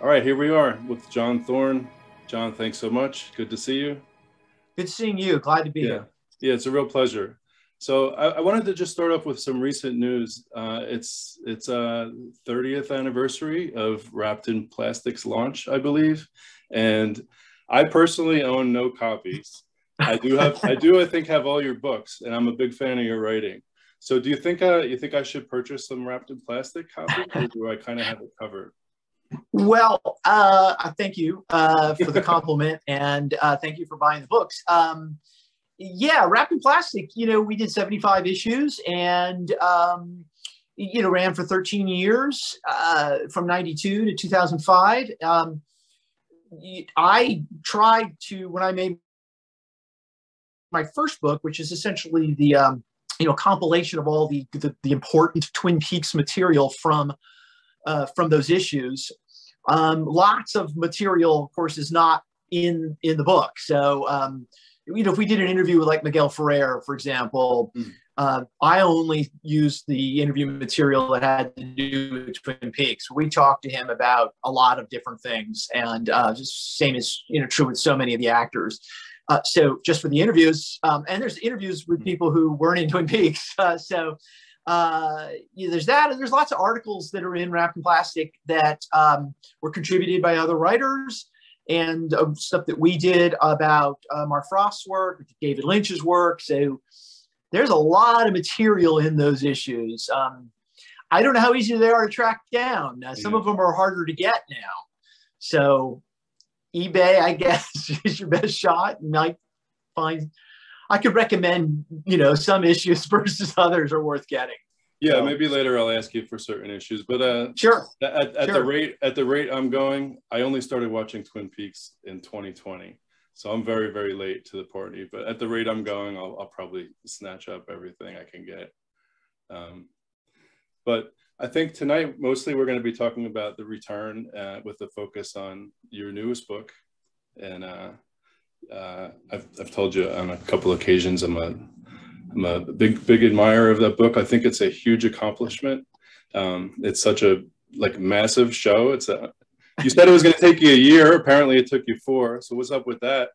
All right, here we are with John Thorne. John, thanks so much. Good to see you. Good seeing you. Glad to be yeah. here. Yeah, it's a real pleasure. So I, I, wanted to just start off with some recent news. Uh, it's it's a 30th anniversary of Wrapped in Plastic's launch, I believe, and I personally own no copies. I do have I do I think have all your books, and I'm a big fan of your writing. So do you think uh, you think I should purchase some Wrapped in Plastic copies, or do I kind of have it covered? Well, uh, thank you uh, for the compliment, and uh, thank you for buying the books. Um, yeah, Wrapped in Plastic. You know, we did seventy-five issues, and um, you know, ran for thirteen years, uh, from '92 to two thousand five. Um, I tried to when I made my first book, which is essentially the um, you know compilation of all the, the, the important Twin Peaks material from uh, from those issues. Um, lots of material, of course, is not in in the book. So, um, you know, if we did an interview with like Miguel Ferrer, for example, mm. uh, I only used the interview material that had to do with Twin Peaks. We talked to him about a lot of different things, and uh, just same is you know, true with so many of the actors. Uh, so just for the interviews, um, and there's interviews with hmm. people who weren't in Twin Peaks. Uh, so uh, you know, there's that, and there's lots of articles that are in Wrapped in Plastic that um, were contributed by other writers and uh, stuff that we did about uh, Mark Frost's work, David Lynch's work. So there's a lot of material in those issues. Um, I don't know how easy they are to track down. Uh, some yeah. of them are harder to get now. So eBay, I guess, is your best shot. You might find I could recommend, you know, some issues versus others are worth getting. Yeah, so. maybe later I'll ask you for certain issues, but uh, sure. At, at sure. the rate at the rate I'm going, I only started watching Twin Peaks in 2020, so I'm very very late to the party. But at the rate I'm going, I'll, I'll probably snatch up everything I can get. Um, but I think tonight mostly we're going to be talking about the return uh, with the focus on your newest book, and uh, uh, I've, I've told you on a couple occasions I'm a I'm a big big admirer of that book. I think it's a huge accomplishment. Um, it's such a like massive show. It's a you said it was going to take you a year. Apparently, it took you four. So what's up with that?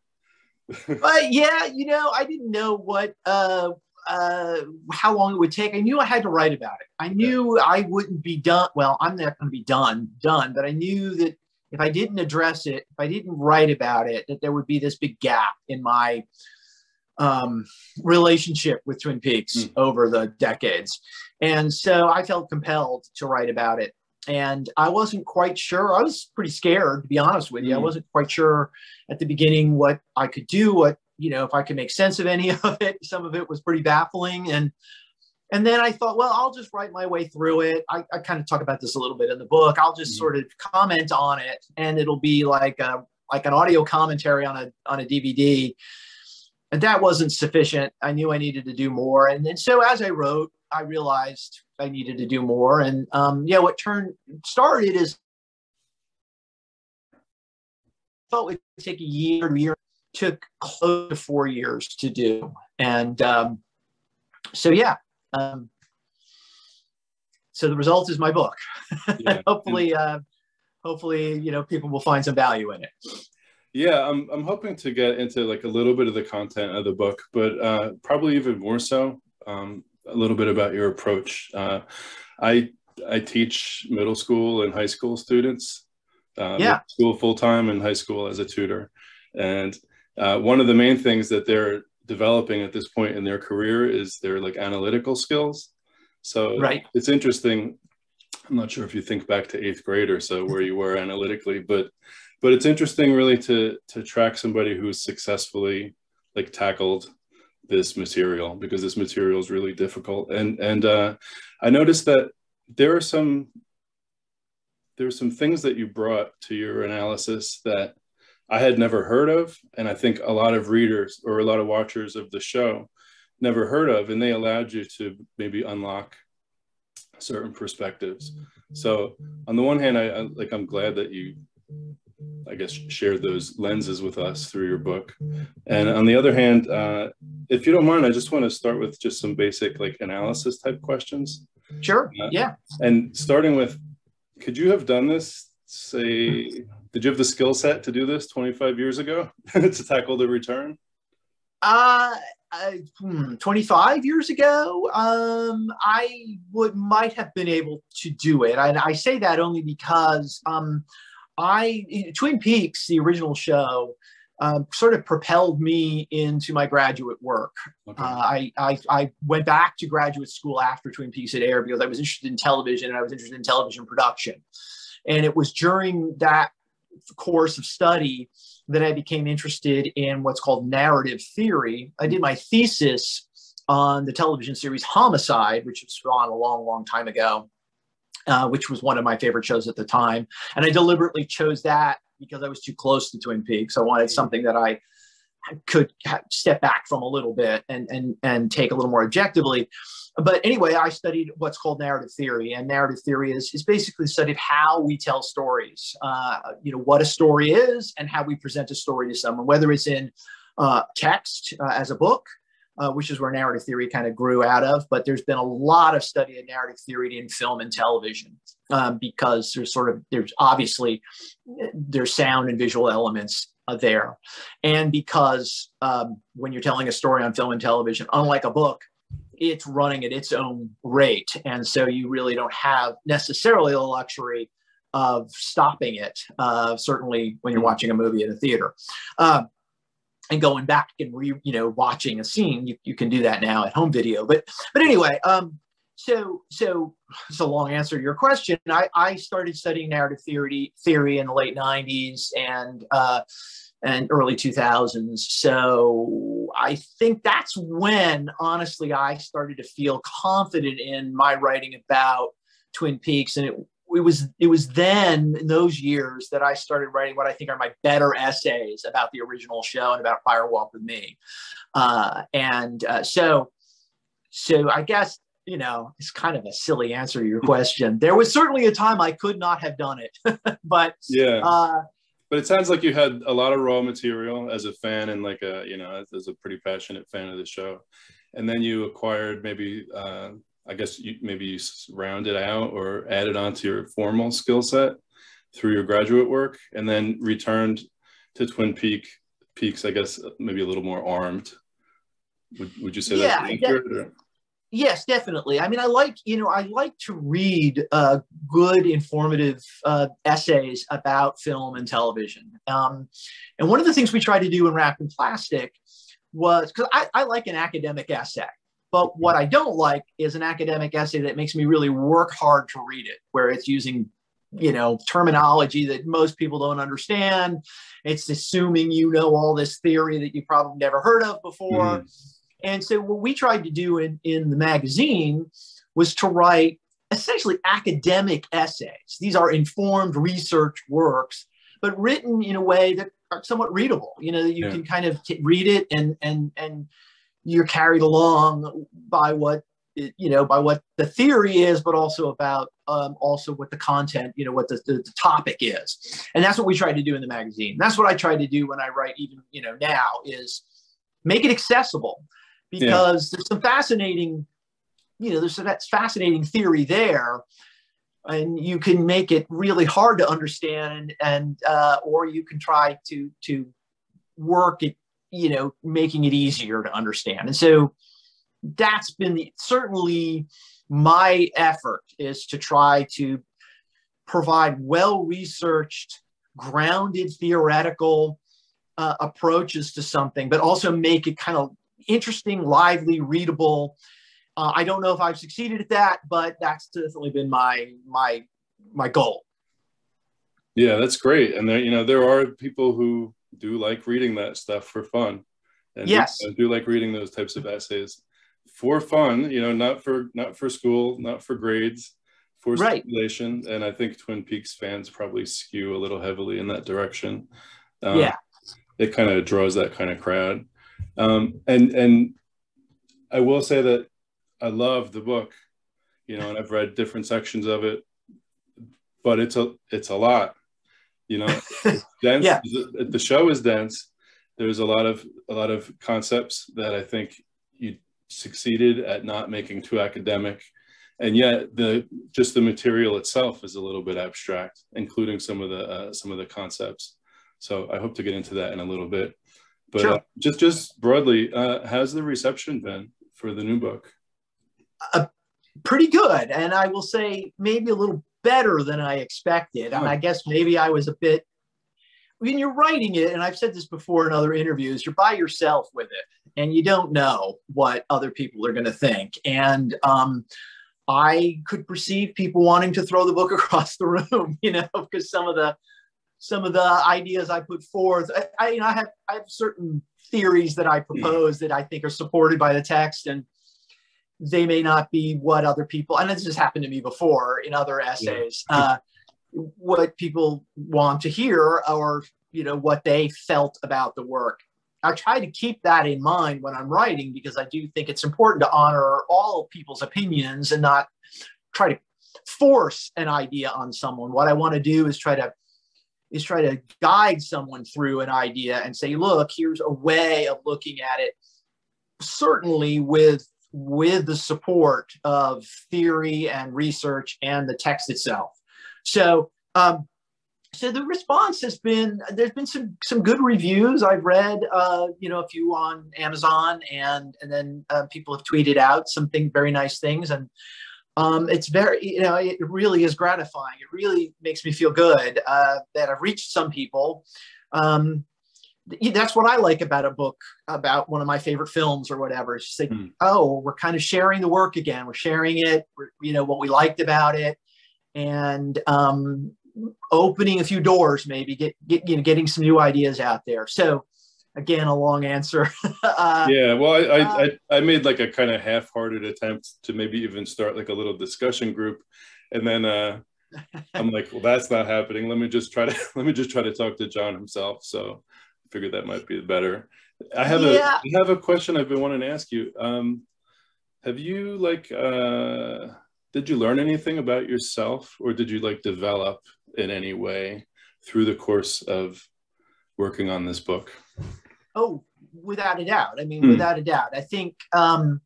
but yeah, you know, I didn't know what uh, uh, how long it would take. I knew I had to write about it. I knew yeah. I wouldn't be done. Well, I'm not going to be done, done. But I knew that if I didn't address it, if I didn't write about it, that there would be this big gap in my um, relationship with Twin Peaks mm. over the decades. And so I felt compelled to write about it. And I wasn't quite sure. I was pretty scared, to be honest with you. Mm. I hmm. wasn't quite sure at the beginning what I could do, what, you know, if I could make sense of any of it. Some of it was pretty baffling. And and then I thought, well, I'll just write my way through it. I, I kind of talk about this a little bit in the book. I'll just mm-hmm. sort of comment on it, and it'll be like a, like an audio commentary on a on a DVD. And that wasn't sufficient. I knew I needed to do more, and, and so as I wrote, I realized I needed to do more. And um, yeah, what turned started is felt it would take a year, a year took close to four years to do, and um, so yeah, um, so the result is my book. Yeah. hopefully, uh, hopefully, you know, people will find some value in it. Yeah, I'm, I'm hoping to get into like a little bit of the content of the book, but uh, probably even more so, um, a little bit about your approach. Uh, I I teach middle school and high school students. Uh, yeah. School full time and high school as a tutor, and uh, one of the main things that they're developing at this point in their career is their like analytical skills. So right. it's interesting. I'm not sure if you think back to eighth grade or so where you were analytically, but but it's interesting really to to track somebody who's successfully like tackled this material because this material is really difficult. And and uh, I noticed that there are some there are some things that you brought to your analysis that I had never heard of, and I think a lot of readers or a lot of watchers of the show never heard of, and they allowed you to maybe unlock certain perspectives. So on the one hand, I, I like I'm glad that you, I guess, shared those lenses with us through your book, and on the other hand, uh, if you don't mind, I just want to start with just some basic like analysis type questions. Sure. Uh, yeah. And starting with, could you have done this say, did you have the skill set to do this 25 years ago to tackle the return? Uh, uh, 25 years ago, um, I would might have been able to do it. And I say that only because um, I Twin Peaks, the original show, um, sort of propelled me into my graduate work. Okay. Uh, I, I, I went back to graduate school after Twin Peaks had aired because I was interested in television and I was interested in television production. And it was during that course of study that I became interested in what's called narrative theory. I did my thesis on the television series Homicide, which was on a long, long time ago, uh, which was one of my favorite shows at the time. And I deliberately chose that because I was too close to Twin Peaks. I wanted something that I could step back from a little bit and and and take a little more objectively. But anyway, I studied what's called narrative theory, and narrative theory is is basically the study of how we tell stories. Uh, you know what a story is and how we present a story to someone, whether it's in uh, text uh, as a book, uh, which is where narrative theory kind of grew out of. But there's been a lot of study of narrative theory in film and television um, because there's sort of there's obviously there's sound and visual elements uh, there, and because um, when you're telling a story on film and television, unlike a book, it's running at its own rate, and so you really don't have necessarily the luxury of stopping it. Uh, certainly when you're watching a movie in a theater. Um, and going back and re, you know, watching a scene, you, you can do that now at home video. But but anyway, um, so so it's a long answer to your question. I, I started studying narrative theory theory in the late '90s and uh, and early 2000s. So I think that's when, honestly, I started to feel confident in my writing about Twin Peaks, and it it was it was then in those years that I started writing what I think are my better essays about the original show and about Fire Walk with Me, uh, and uh, so so I guess you know it's kind of a silly answer to your question. There was certainly a time I could not have done it, but yeah. Uh, but it sounds like you had a lot of raw material as a fan and like a you know as a pretty passionate fan of the show, and then you acquired maybe uh, I guess you, maybe you rounded out or added onto your formal skill set through your graduate work, and then returned to Twin Peak Peaks. I guess maybe a little more armed. Would, would you say yeah, that's accurate? Yes, definitely. I mean, I like you know I like to read uh, good, informative uh, essays about film and television. Um, and one of the things we tried to do in Wrapped in Plastic was because I, I like an academic essay. But what I don't like is an academic essay that makes me really work hard to read it, where it's using you know terminology that most people don't understand it's assuming you know all this theory that you probably never heard of before mm. and so what we tried to do in, in the magazine was to write essentially academic essays these are informed research works but written in a way that are somewhat readable you know you yeah. can kind of read it and and and you're carried along by what you know by what the theory is but also about um, also what the content you know what the, the, the, topic is and that's what we try to do in the magazine that's what i try to do when i write even you know now is make it accessible because yeah. there's some fascinating you know there's some that's fascinating theory there and you can make it really hard to understand and uh, or you can try to to work it you know, making it easier to understand. And so that's been the, certainly my effort is to try to provide well researched, grounded theoretical uh, approaches to something, but also make it kind of interesting, lively, readable. Uh, I don't know if I've succeeded at that, but that's definitely been my my my goal. Yeah, that's great. And there, you know, there are people who do like reading that stuff for fun. And yes, do, do like reading those types of essays for fun. You know, not for not for school, not for grades, for right. speculation. And I think Twin Peaks fans probably skew a little heavily in that direction. Um, yeah, it kind of draws that kind of crowd. Um, and and I will say that I love the book, you know, and I've read different sections of it, but it's a it's a lot you know dense yeah. the show is dense there's a lot of a lot of concepts that i think you succeeded at not making too academic and yet the just the material itself is a little bit abstract, including some of the uh, some of the concepts. So I hope to get into that in a little bit. But sure. uh, just just broadly, uh, how's the reception been for the new book? Uh, pretty good, and I will say maybe a little better than I expected. And I guess maybe I was a bit. When you're writing it, and I've said this before in other interviews, you're by yourself with it, and you don't know what other people are going to think. And um, I could perceive people wanting to throw the book across the room, you know, because some of the some of the ideas I put forth, I, I you know, I have I have certain theories that I propose that I think are supported by the text, and they may not be what other people. And this has happened to me before in other essays. Yeah. Uh, what people want to hear, or you know, what they felt about the work. I try to keep that in mind when I'm writing because I do think it's important to honor all people's opinions and not try to force an idea on someone. What I want to do is try to is try to guide someone through an idea and say, look, here's a way of looking at it. Certainly with with the support of theory and research and the text itself. So um, so the response has been there's been some some good reviews. I've read uh, you know a few on amazon and and then uh, people have tweeted out something very nice things. And um, it's very you know it really is gratifying. It really makes me feel good uh, that i've reached some people. Um, that's what i like about a book about one of my favorite films or whatever it's just like mm. oh we're kind of sharing the work again we're sharing it we're, you know what we liked about it and um, opening a few doors, maybe get, get you know getting some new ideas out there. So again, a long answer. uh, yeah, well, I, I, uh, I, I made like a kind of half-hearted attempt to maybe even start like a little discussion group, and then uh, I'm like, well, that's not happening. Let me just try to let me just try to talk to John himself. So figured that might be better. I have yeah. a I have a question I've been wanting to ask you. Um, have you like uh, did you learn anything about yourself, or did you like develop in any way through the course of working on this book? Oh, without a doubt. I mean, hmm. without a doubt. I think, um,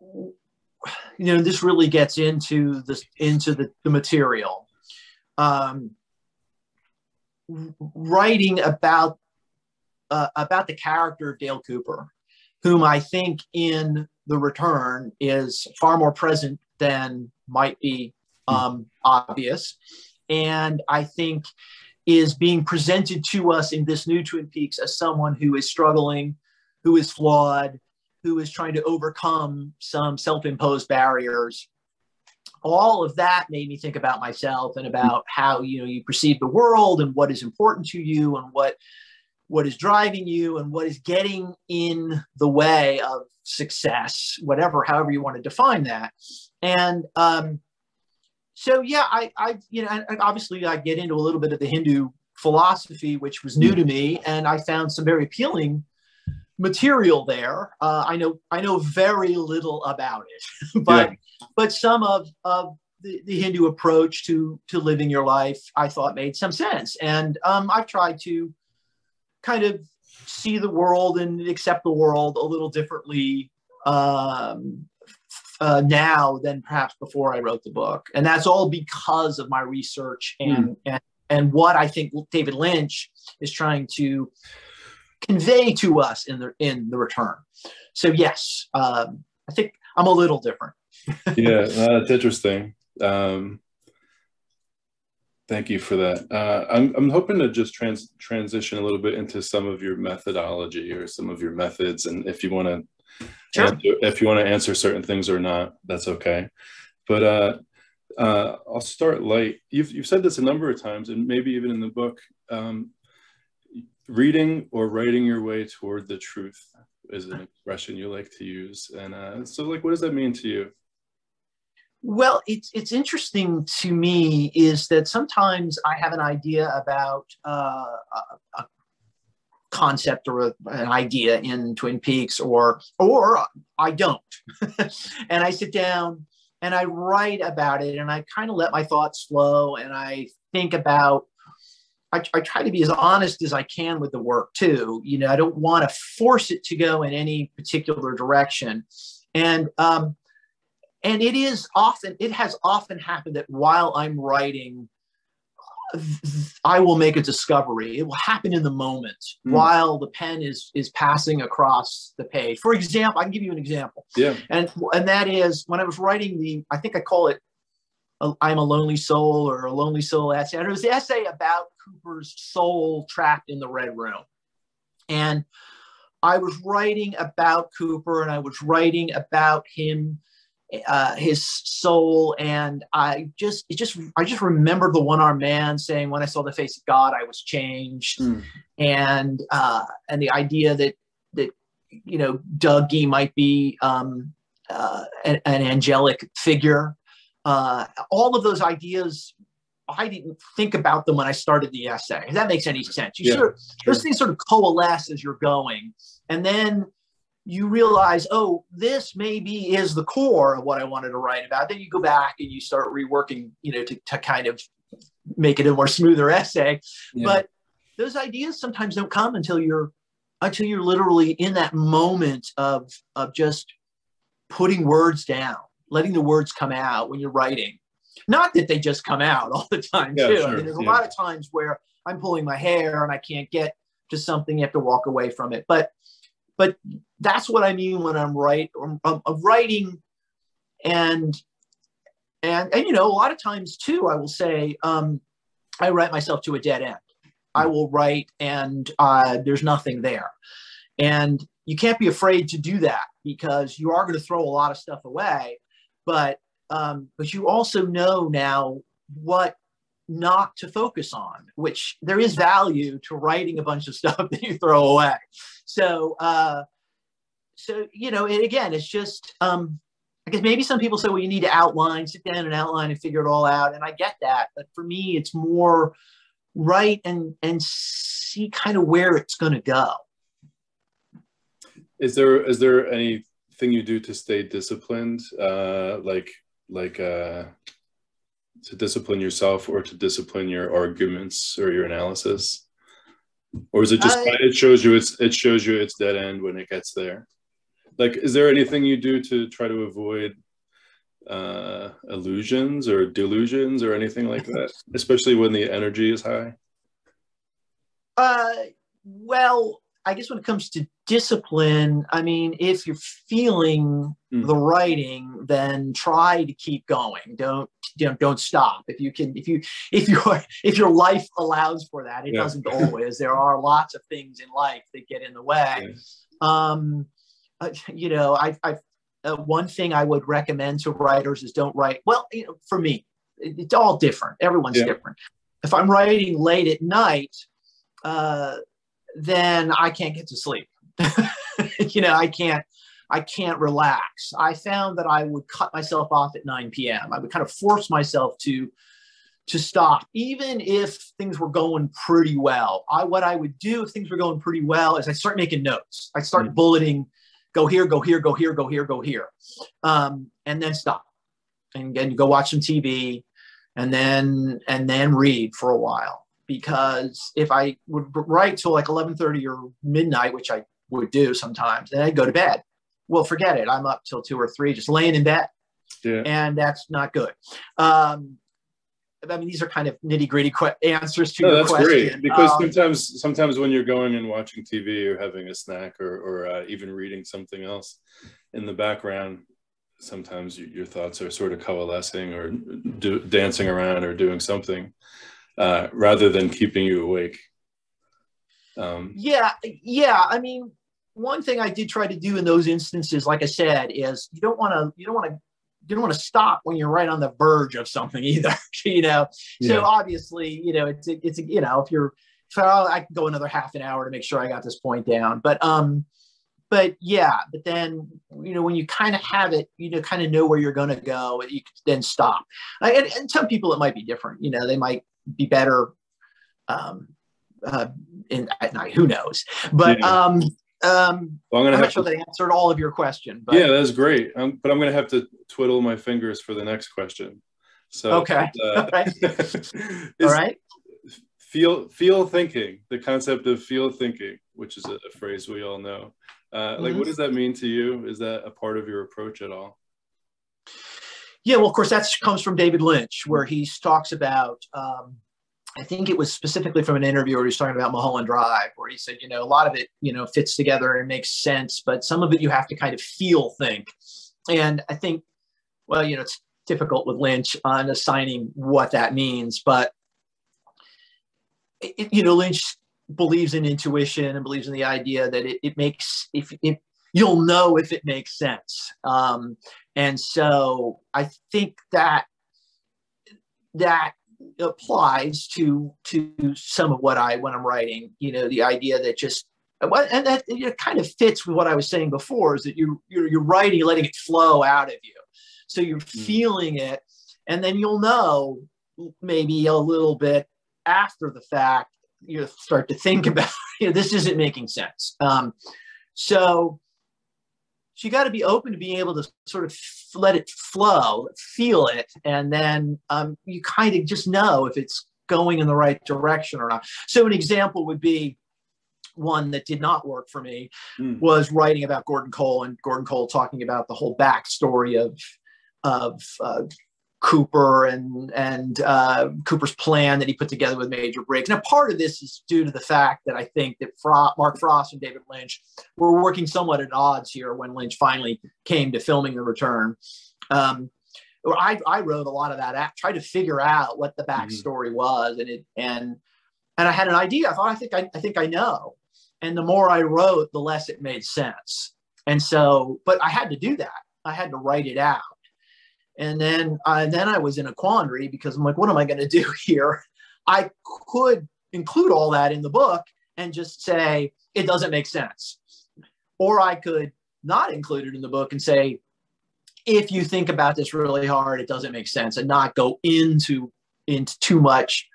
you know, this really gets into this into the, the material. Um, writing about uh, about the character of Dale Cooper, whom I think in The Return is far more present than might be hmm. um, obvious and I think is being presented to us in this new Twin Peaks as someone who is struggling, who is flawed, who is trying to overcome some self imposed barriers. All of that made me think about myself and about how you know you perceive the world and what is important to you and what what is driving you and what is getting in the way of success, whatever, however you want to define that. And um, so yeah, I, I, you know, and obviously I get into a little bit of the Hindu philosophy, which was new to me, and I found some very appealing material there. Uh, I know, I know very little about it, but, yeah. but some of, of the, the Hindu approach to to living your life, I thought made some sense, and um, I've tried to kind of see the world and accept the world a little differently um, uh, now than perhaps before I wrote the book, and that's all because of my research and mm. and and what I think David Lynch is trying to convey to us in the in the return. So yes, um, I think I'm a little different. yeah, that's interesting. Um, thank you for that. Uh, I'm I'm hoping to just trans transition a little bit into some of your methodology or some of your methods, and if you want to Sure. if you want to answer certain things or not, that's okay. But uh, uh, I'll start light. You've, you've said this a number of times, and maybe even in the book. Um, reading or writing your way toward the truth is an expression you like to use. And uh, so, like, what does that mean to you? Well, it's it's interesting to me is that sometimes I have an idea about uh, a, concept or a, an idea in Twin Peaks, or or I don't, and I sit down and I write about it, and I kind of let my thoughts flow, and I think about. I, I try to be as honest as I can with the work too. You know, I don't want to force it to go in any particular direction, and um, and it is often it has often happened that while i'm writing i will make a discovery. It will happen in the moment mm. while the pen is is passing across the page. For example i can give you an example. Yeah. And and that is when i was writing the i think i call it i'm a lonely soul or a lonely soul essay and it was the essay about cooper's soul trapped in the red room and i was writing about cooper and i was writing about him uh, his soul. And I just, it just, I just remember the one armed man saying, "When I saw the face of God, I was changed," mm. and uh, and the idea that that you know Dougie might be um, uh, an, an, angelic figure. Uh, all of those ideas. I didn't think about them when I started the essay. If that makes any sense. You yeah, sort of, sure. those things sort of coalesce as you're going, and then you realize, oh, this maybe is the core of what I wanted to write about. Then you go back and you start reworking, you know, to, to kind of make it a more smoother essay. Yeah. But those ideas sometimes don't come until you're until you're literally in that moment of of just putting words down, letting the words come out when you're writing. Not that they just come out all the time yeah, too. Sure. I mean, there's yeah. a lot of times where I'm pulling my hair and I can't get to something. You have to walk away from it. But but that's what I mean when I'm right I'm, I'm writing and and and you know a lot of times too I will say um, I write myself to a dead end. I will write and uh, there's nothing there, and you can't be afraid to do that because you are going to throw a lot of stuff away, but um, but you also know now what not to focus on, which there is value to writing a bunch of stuff that you throw away. So, uh, so you know, again, it's just um, I guess maybe some people say, well, you need to outline, sit down and outline and figure it all out, and I get that. But for me, it's more write and and see kind of where it's going to go. Is there is there anything you do to stay disciplined, uh, like like uh, to discipline yourself or to discipline your arguments or your analysis? or is it just I, it shows you it's it shows you it's dead end when it gets there like is there anything you do to try to avoid uh illusions or delusions or anything like that especially when the energy is high uh well i guess when it comes to discipline i mean if you're feeling mm. the writing then try to keep going don't you know, don't stop. If you can, if you, if your, if your life allows for that, it yeah. doesn't always. There are lots of things in life that get in the way. Yes. Um, uh, you know, I, I, uh, one thing I would recommend to writers is don't write. Well, you know, for me, it, it's all different. Everyone's yeah. different. If I'm writing late at night, uh, then I can't get to sleep. you know, I can't. I can't relax. I found that I would cut myself off at 9 p.m. I would kind of force myself to to stop, even if things were going pretty well. I what I would do if things were going pretty well is I start making notes. I start mm-hmm. bulleting, go here, go here, go here, go here, go here, um, and then stop, and then go watch some TV, and then and then read for a while. Because if I would write till like 11:30 or midnight, which I would do sometimes, then I'd go to bed well, forget it. I'm up till two or three, just laying in bed. Yeah. And that's not good. Um, I mean, these are kind of nitty gritty que- answers to no, your that's question. great because um, sometimes, sometimes when you're going and watching TV or having a snack or, or uh, even reading something else in the background, sometimes you, your thoughts are sort of coalescing or do, dancing around or doing something uh, rather than keeping you awake. Um, yeah, yeah. I mean, one thing I did try to do in those instances, like I said, is you don't want to you don't want to you don't want to stop when you're right on the verge of something either. you know, yeah. so obviously, you know, it's a, it's a, you know, if you're, I can go another half an hour to make sure I got this point down, but um, but yeah, but then you know when you kind of have it, you know, kind of know where you're going to go, you then stop. And, and some people it might be different. You know, they might be better um, uh, in at night. Who knows? But yeah. um, um, well, I'm, I'm not sure to, that answered all of your question. But. Yeah, that's great. Um, but I'm going to have to twiddle my fingers for the next question. So okay, uh, all right. all right. Feel feel thinking. The concept of feel thinking, which is a, a phrase we all know. Uh, mm-hmm. Like, what does that mean to you? Is that a part of your approach at all? Yeah, well, of course, that comes from David Lynch, where he talks about. Um, I think it was specifically from an interview where he was talking about Mulholland Drive, where he said, you know, a lot of it, you know, fits together and makes sense, but some of it you have to kind of feel think. And I think, well, you know, it's difficult with Lynch on assigning what that means, but it, you know, Lynch believes in intuition and believes in the idea that it, it makes if it, you'll know if it makes sense. Um, and so I think that that applies to to some of what I when I'm writing. You know, the idea that just and that it kind of fits with what I was saying before is that you you're, you're writing, you're letting it flow out of you, so you're mm. feeling it, and then you'll know maybe a little bit after the fact. You start to think about you know this isn't making sense. Um, so so you got to be open to being able to sort of let it flow, feel it, and then um, you kind of just know if it's going in the right direction or not. So an example would be one that did not work for me mm. was writing about Gordon Cole and Gordon Cole talking about the whole backstory of of uh, Cooper and and uh, Cooper's plan that he put together with Major Briggs. Now, part of this is due to the fact that I think that Fro- Mark Frost and David Lynch were working somewhat at odds here when Lynch finally came to filming The Return. Um, I, I wrote a lot of that, tried to figure out what the mm-hmm. backstory mm-hmm. was, and it and and I had an idea. I thought I think I, I think I know, and the more I wrote, the less it made sense. And so, but I had to do that. I had to write it out and then, uh, then I was in a quandary because I'm like, what am I going to do here? I could include all that in the book and just say it doesn't make sense. Or I could not include it in the book and say, if you think about this really hard, it doesn't make sense and not go into into too much,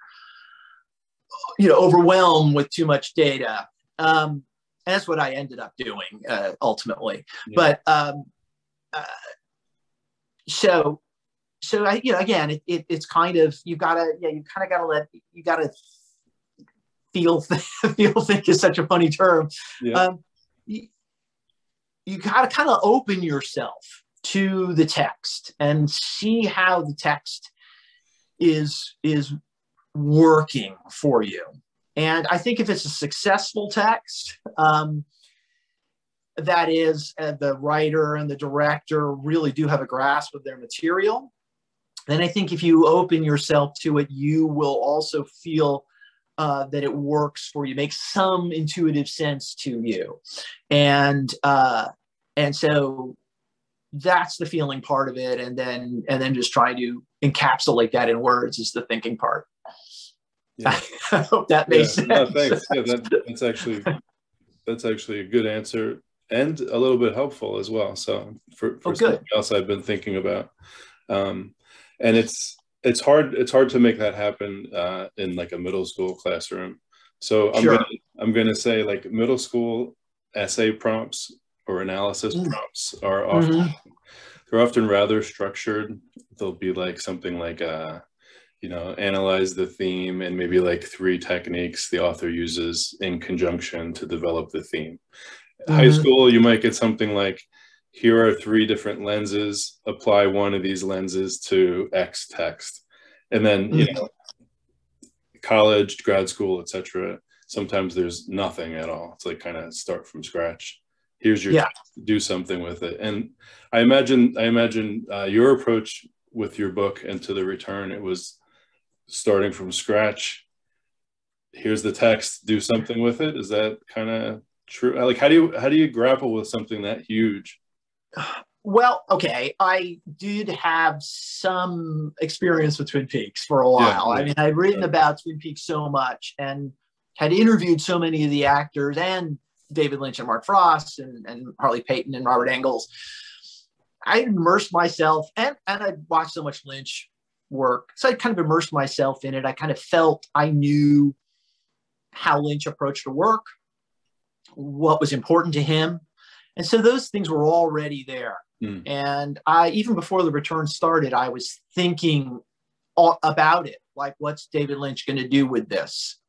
you know, overwhelmed with too much data. Um, and that's what I ended up doing uh, ultimately. Yeah. But um, uh, so so I, you know, again, it, it, it's kind of you gotta, yeah, you kind of gotta let you gotta feel feel think is such a funny term. Yeah. Um, you, you gotta kind of open yourself to the text and see how the text is is working for you. And I think if it's a successful text, um, that is uh, the writer and the director really do have a grasp of their material. Then i think if you open yourself to it you will also feel uh, that it works for you makes some intuitive sense to you. And uh, and so that's the feeling part of it. And then and then just trying to encapsulate that in words is the thinking part. Yeah. i hope that makes yeah. sense no, thanks. yeah that, that's actually that's actually a good answer and a little bit helpful as well. So for, for oh, something else I've been thinking about. Um, and it's it's hard it's hard to make that happen uh, in like a middle school classroom. So I'm sure. gonna I'm gonna say like middle school essay prompts or analysis mm. prompts are often mm-hmm. they're often rather structured. They'll be like something like uh, you know analyze the theme and maybe like three techniques the author uses in conjunction to develop the theme mm-hmm. high school, you might get something like, here are three different lenses, apply one of these lenses to X text. And then, you mm-hmm. know, college, grad school, etc. Sometimes there's nothing at all. It's like kind of start from scratch. Here's your yeah. do something with it. And I imagine, I imagine uh, your approach with your book and to the return, it was starting from scratch. Here's the text, do something with it. Is that kind of true. Like how do you how do you grapple with something that huge? Well okay i did have some experience with twin peaks for a while. Yeah, i mean i'd written about twin peaks so much and had interviewed so many of the actors and david lynch and mark frost and, and harley peyton and robert engels. I immersed myself and and i watched so much lynch work. So i kind of immersed myself in it. I kind of felt i knew how lynch approached the work what was important to him. And so those things were already there. Mm. And I, even before the return started, I was thinking about it. Like, what's David Lynch going to do with this?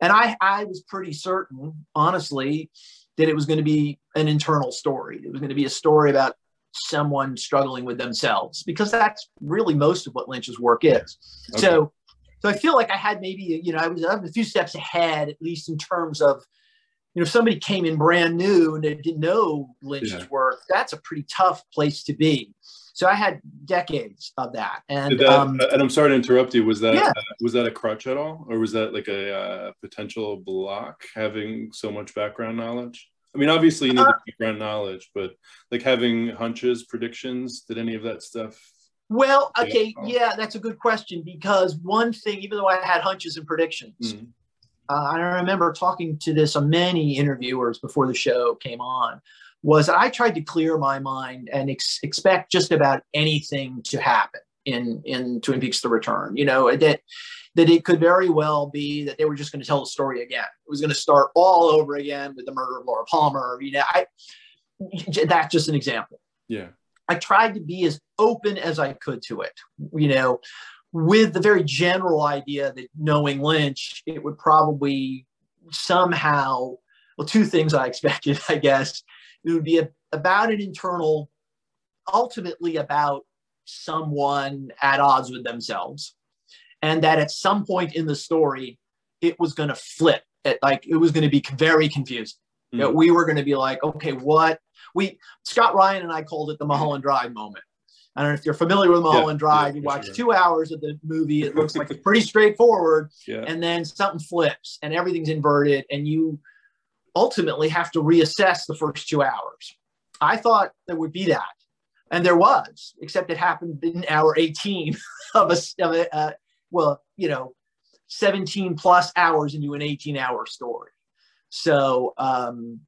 And I, I was pretty certain, honestly, that it was going to be an internal story. It was going to be a story about someone struggling with themselves because that's really most of what Lynch's work is. Okay. So, so I feel like I had maybe you know I was, I was a few steps ahead at least in terms of you know if somebody came in brand new and they didn't know Lynch's yeah. work, that's a pretty tough place to be. So I had decades of that. And that, um, and I'm sorry to interrupt you. Was that yeah. uh, was that a crutch at all, or was that like a uh, potential block having so much background knowledge? I mean, obviously you need uh, the background knowledge, but like having hunches, predictions, did any of that stuff? Well, okay, yeah, that's a good question because one thing, even though I had hunches and predictions, mm-hmm. Uh, I remember talking to this on many interviewers before the show came on was I tried to clear my mind and ex- expect just about anything to happen in in Twin Peaks: The Return. You know that that it could very well be that they were just going to tell the story again. It was going to start all over again with the murder of Laura Palmer. You know, I that's just an example. Yeah, I tried to be as open as I could to it. You know, with the very general idea that knowing Lynch, it would probably somehow well, two things I expected, I guess it would be a, about an internal, ultimately about someone at odds with themselves. And that at some point in the story, it was going to flip. It, like it was going to be very confusing. Mm. You know, we were going to be like, okay, what? We Scott Ryan and I called it the Mulholland Drive moment. I don't know if you're familiar with Mulholland yeah, Drive. Yeah, you watch sure. two hours of the movie. It looks like it's pretty straightforward. Yeah. And then something flips and everything's inverted and you ultimately have to reassess the first two hours. I thought there would be that. And there was, except it happened in hour 18 of a, of a uh, well, you know, 17 plus hours into an 18 hour story. So um,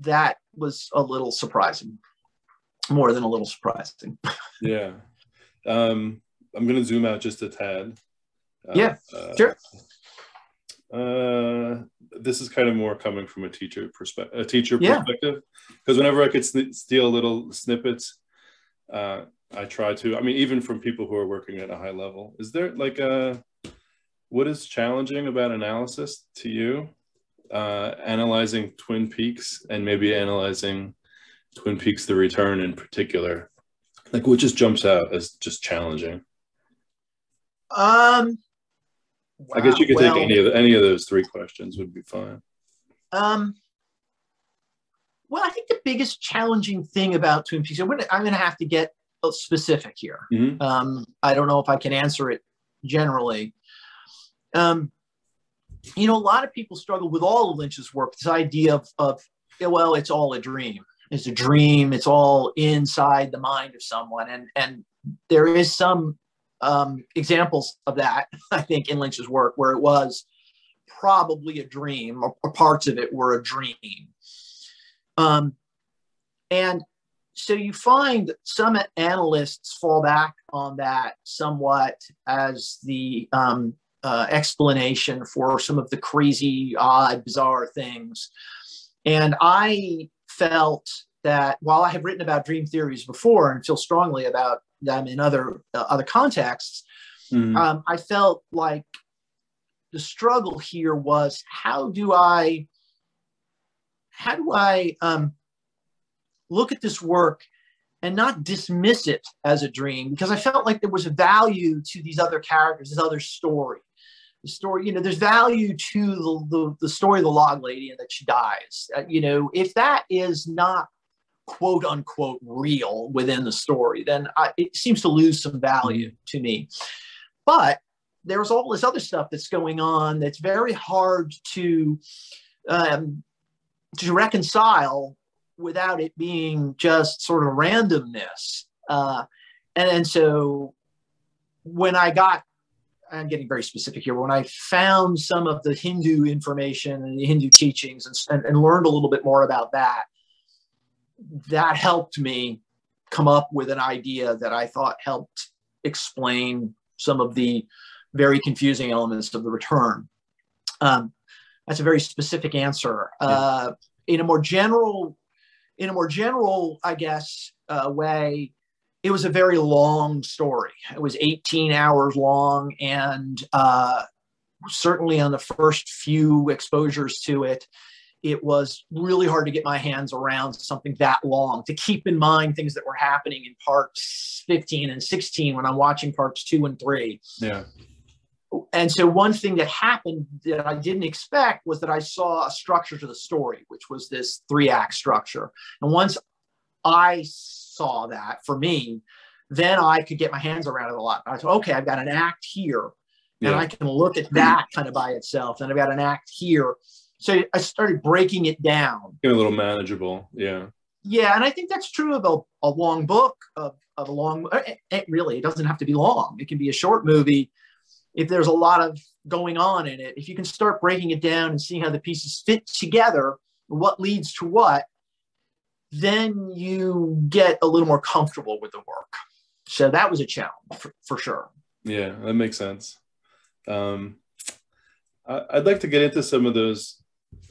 that was a little surprising, more than a little surprising. yeah. Um, I'm going to zoom out just a tad. Uh, yeah, uh, sure. Uh, this is kind of more coming from a teacher perspective, a teacher yeah. perspective, because whenever I could sn- steal little snippets, uh, I try to. I mean, even from people who are working at a high level, is there like a what is challenging about analysis to you? Uh, analyzing Twin Peaks and maybe analyzing Twin Peaks: The Return in particular, like what just jumps out as just challenging? Um, Wow. I guess you could well, take any of any of those three questions would be fine. Um, well, I think the biggest challenging thing about Twin Peaks, I'm going to, have to get specific here. Mm-hmm. Um, I don't know if I can answer it generally. Um, you know, a lot of people struggle with all of Lynch's work. This idea of, of well, it's all a dream. It's a dream. It's all inside the mind of someone, and and there is some um, examples of that, I think, in Lynch's work, where it was probably a dream, or, or parts of it were a dream. Um, and so you find some analysts fall back on that somewhat as the um, uh, explanation for some of the crazy, odd, bizarre things. And I felt that while I have written about dream theories before and feel strongly about them in other uh, other contexts, mm. um, I felt like the struggle here was how do I how do I um, look at this work and not dismiss it as a dream because I felt like there was a value to these other characters, this other story. The story, you know, there's value to the, the, the story of the log lady and that she dies. Uh, you know, if that is not quote unquote real within the story, then I, it seems to lose some value mm-hmm. to me. But there's all this other stuff that's going on that's very hard to um, to reconcile without it being just sort of randomness. Uh, and, and so when I got, I'm getting very specific here, when I found some of the Hindu information and the Hindu teachings and, and, and learned a little bit more about that, that helped me come up with an idea that I thought helped explain some of the very confusing elements of the return. Um, that's a very specific answer. Uh, in a more general, in a more general, I guess, uh, way, it was a very long story. It was 18 hours long, and uh, certainly on the first few exposures to it, it was really hard to get my hands around something that long to keep in mind things that were happening in parts 15 and 16 when I'm watching parts two and three. Yeah. And so one thing that happened that I didn't expect was that I saw a structure to the story, which was this three act structure. And once I saw that for me, then I could get my hands around it a lot. I thought, okay, I've got an act here, and Yeah. I can look at that kind of by itself. And I've got an act here. So I started breaking it down. Get a little manageable. Yeah. Yeah, and I think that's true of a, a long book, of, of a long, it, it really, it doesn't have to be long. It can be a short movie. If there's a lot of going on in it, if you can start breaking it down and seeing how the pieces fit together, what leads to what, then you get a little more comfortable with the work. So that was a challenge for, for sure. Yeah, that makes sense. Um, I, I'd like to get into some of those,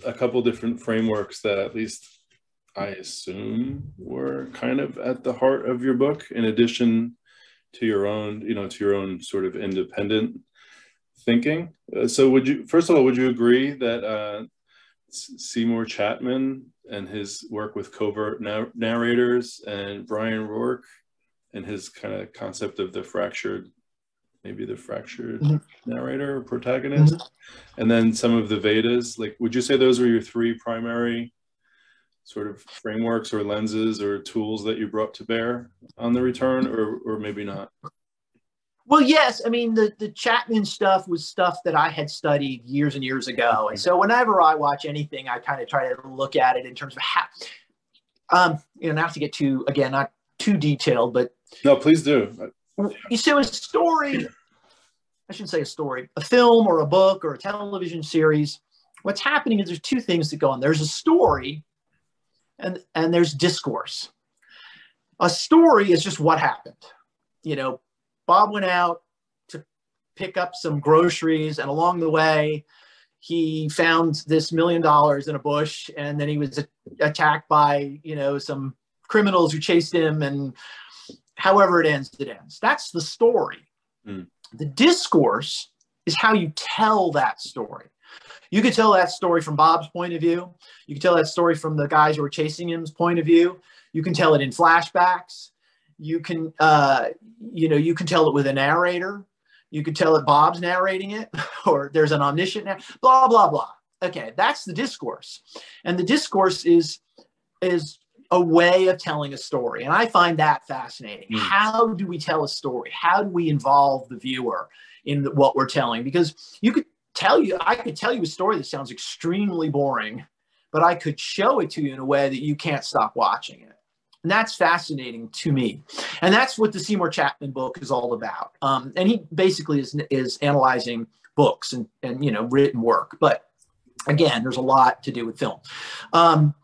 a couple different frameworks that at least I assume were kind of at the heart of your book, in addition to your own, you know, to your own sort of independent thinking. Uh, so, would you, first of all, would you agree that uh, Seymour Chatman and his work with covert nar- narrators and Brian Rourke and his kind of concept of the fractured maybe the fractured Mhm. narrator or protagonist. And then some of the vedas like would you say those were your three primary sort of frameworks or lenses or tools that you brought to bear on the return or or maybe not Well, yes. I mean, the, the Chatman stuff was stuff that I had studied years and years ago. And so whenever I watch anything, I kind of try to look at it in terms of how, um, you know, not to get too, again, not too detailed, but no please do you see a story, I shouldn't say a story, a film or a book or a television series. What's happening is there's two things that go on. There's a story and, and there's discourse. A story is just what happened. You know, Bob went out to pick up some groceries, and along the way, he found this million dollars in a bush, and then he was a- attacked by, you know, some criminals who chased him, and however it ends, it ends. That's the story. Mm. The discourse is how you tell that story. You could tell that story from Bob's point of view. You can tell that story from the guys who were chasing him's point of view. You can tell it in flashbacks. You can, uh, you know, you can tell it with a narrator. You could tell it Bob's narrating it, or there's an omniscient, blah blah blah. Okay, that's the discourse, and the discourse is is a way of telling a story, and I find that fascinating. Mm. How do we tell a story? How do we involve the viewer in the, what we're telling? Because you could tell you, I could tell you a story that sounds extremely boring, but I could show it to you in a way that you can't stop watching it. And that's fascinating to me. And that's what the Seymour Chatman book is all about. Um, and he basically is, is analyzing books and, and, you know, written work. But again, there's a lot to do with film. Um,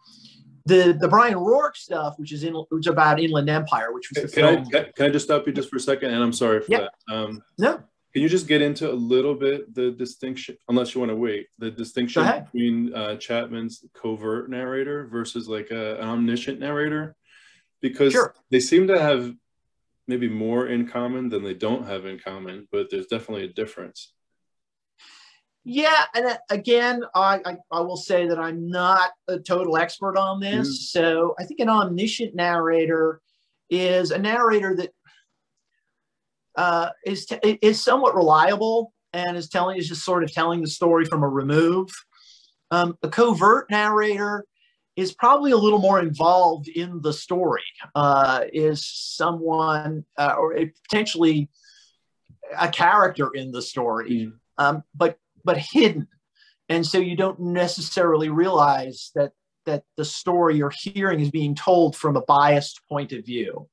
the, the Brian Rourke stuff, which is in, which is about Inland Empire, which was the can I, film. can, can I just stop you just for a second and i'm sorry for Yeah. that um No, Can you just get into a little bit the distinction, unless you want to wait, the distinction between uh, Chatman's covert narrator versus like a, an omniscient narrator? Because Sure. they seem to have maybe more in common than they don't have in common, but there's definitely a difference. Yeah, and uh, again, I, I I will say that I'm not a total expert on this. So I think an omniscient narrator is a narrator that uh, is t- is somewhat reliable and is telling is just sort of telling the story from a remove. Um, a covert narrator is probably a little more involved in the story. Uh, is someone uh, or a, potentially a character in the story, um, but but hidden, and so you don't necessarily realize that that the story you're hearing is being told from a biased point of view.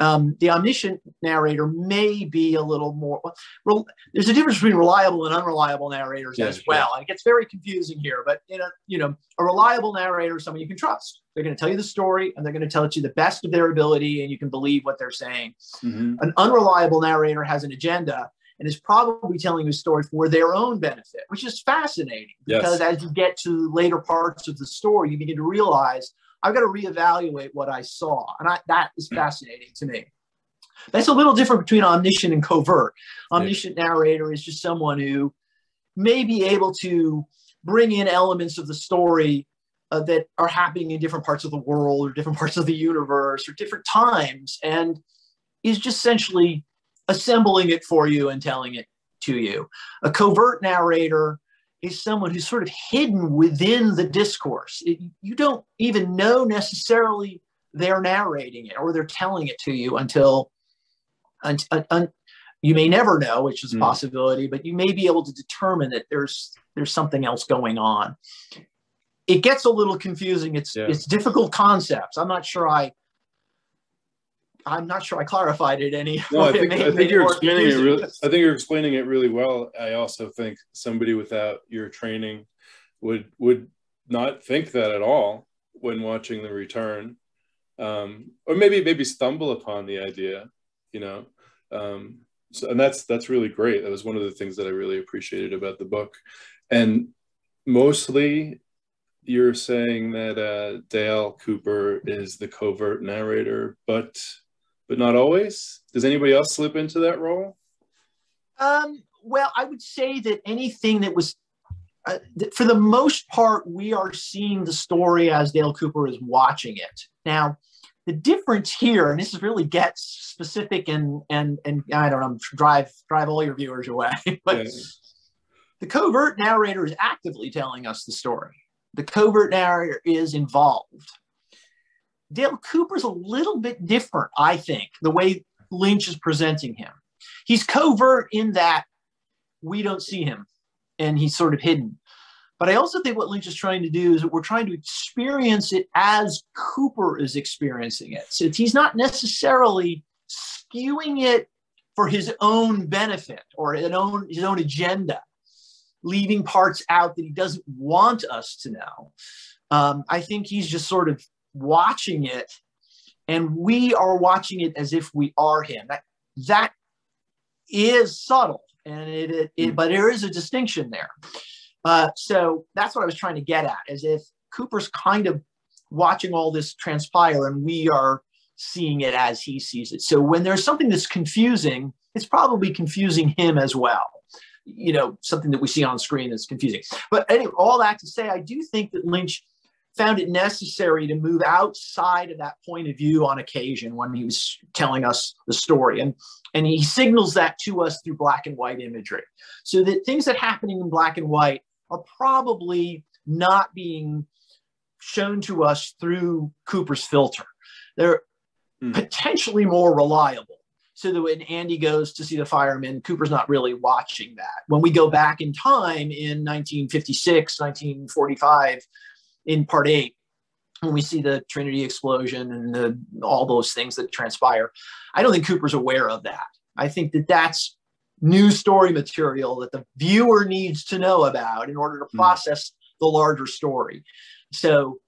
Um, the omniscient narrator may be a little more. Well, there's a difference between reliable and unreliable narrators Yeah, as well. And it gets very confusing here. But you know, you know, a reliable narrator is someone you can trust. They're going to tell you the story, and they're going to tell it to you the best of their ability, and you can believe what they're saying Mhm. an unreliable narrator has an agenda and is probably telling a story for their own benefit, which is fascinating Yes. because as you get to later parts of the story, you begin to realize I've got to reevaluate what I saw. And I, that is fascinating to me. That's a little different between omniscient and covert. Omniscient narrator is just someone who may be able to bring in elements of the story uh, that are happening in different parts of the world or different parts of the universe or different times and is just essentially assembling it for you and telling it to you. A covert narrator is someone who's sort of hidden within the discourse. It, you don't even know necessarily they're narrating it or they're telling it to you until un, un, you may never know, which is a mm. possibility, but you may be able to determine that there's there's something else going on. It gets a little confusing. It's yeah. it's difficult concepts. I'm not sure I I'm not sure I clarified it any. No, I think, I think you're explaining it really. I think you're explaining it really well. I also think somebody without your training would would not think that at all when watching the return, um, or maybe maybe stumble upon the idea. You know, um, so and that's that's really great. That was one of the things that I really appreciated about the book, and mostly you're saying that uh, Dale Cooper is the covert narrator, but but not always. Does anybody else slip into that role? Um, well, I would say that anything that was, uh, that for the most part, we are seeing the story as Dale Cooper is watching it. Now, the difference here, and this is really gets specific and and and I don't know, drive drive all your viewers away, but yeah. the covert narrator is actively telling us the story. The covert narrator is involved. Dale Cooper's a little bit different, I think, the way Lynch is presenting him. He's covert in that we don't see him and he's sort of hidden. But I also think what Lynch is trying to do is that we're trying to experience it as Cooper is experiencing it. So he's not necessarily skewing it for his own benefit or his own, his own agenda, leaving parts out that he doesn't want us to know. Um, I think he's just sort of watching it and we are watching it as if we are him. That, that is subtle, and it, it, it hmm. but there is a distinction there. Uh, so that's what I was trying to get at, as if Cooper's kind of watching all this transpire, and we are seeing it as he sees it. So when there's something that's confusing, it's probably confusing him as well. You know, something that we see on screen is confusing. But anyway, all that to say, I do think that Lynch found it necessary to move outside of that point of view on occasion when he was telling us the story. And, and he signals that to us through black and white imagery. So that things that happening in black and white are probably not being shown to us through Cooper's filter. They're mm. potentially more reliable. So that when Andy goes to see the firemen, Cooper's not really watching that. When we go back in time in 1956, 1945, in part eight when we see the Trinity explosion and the, all those things that transpire. I don't think Cooper's aware of that. I think that that's news story material that the viewer needs to know about in order to hmm. process mm. the larger story. So,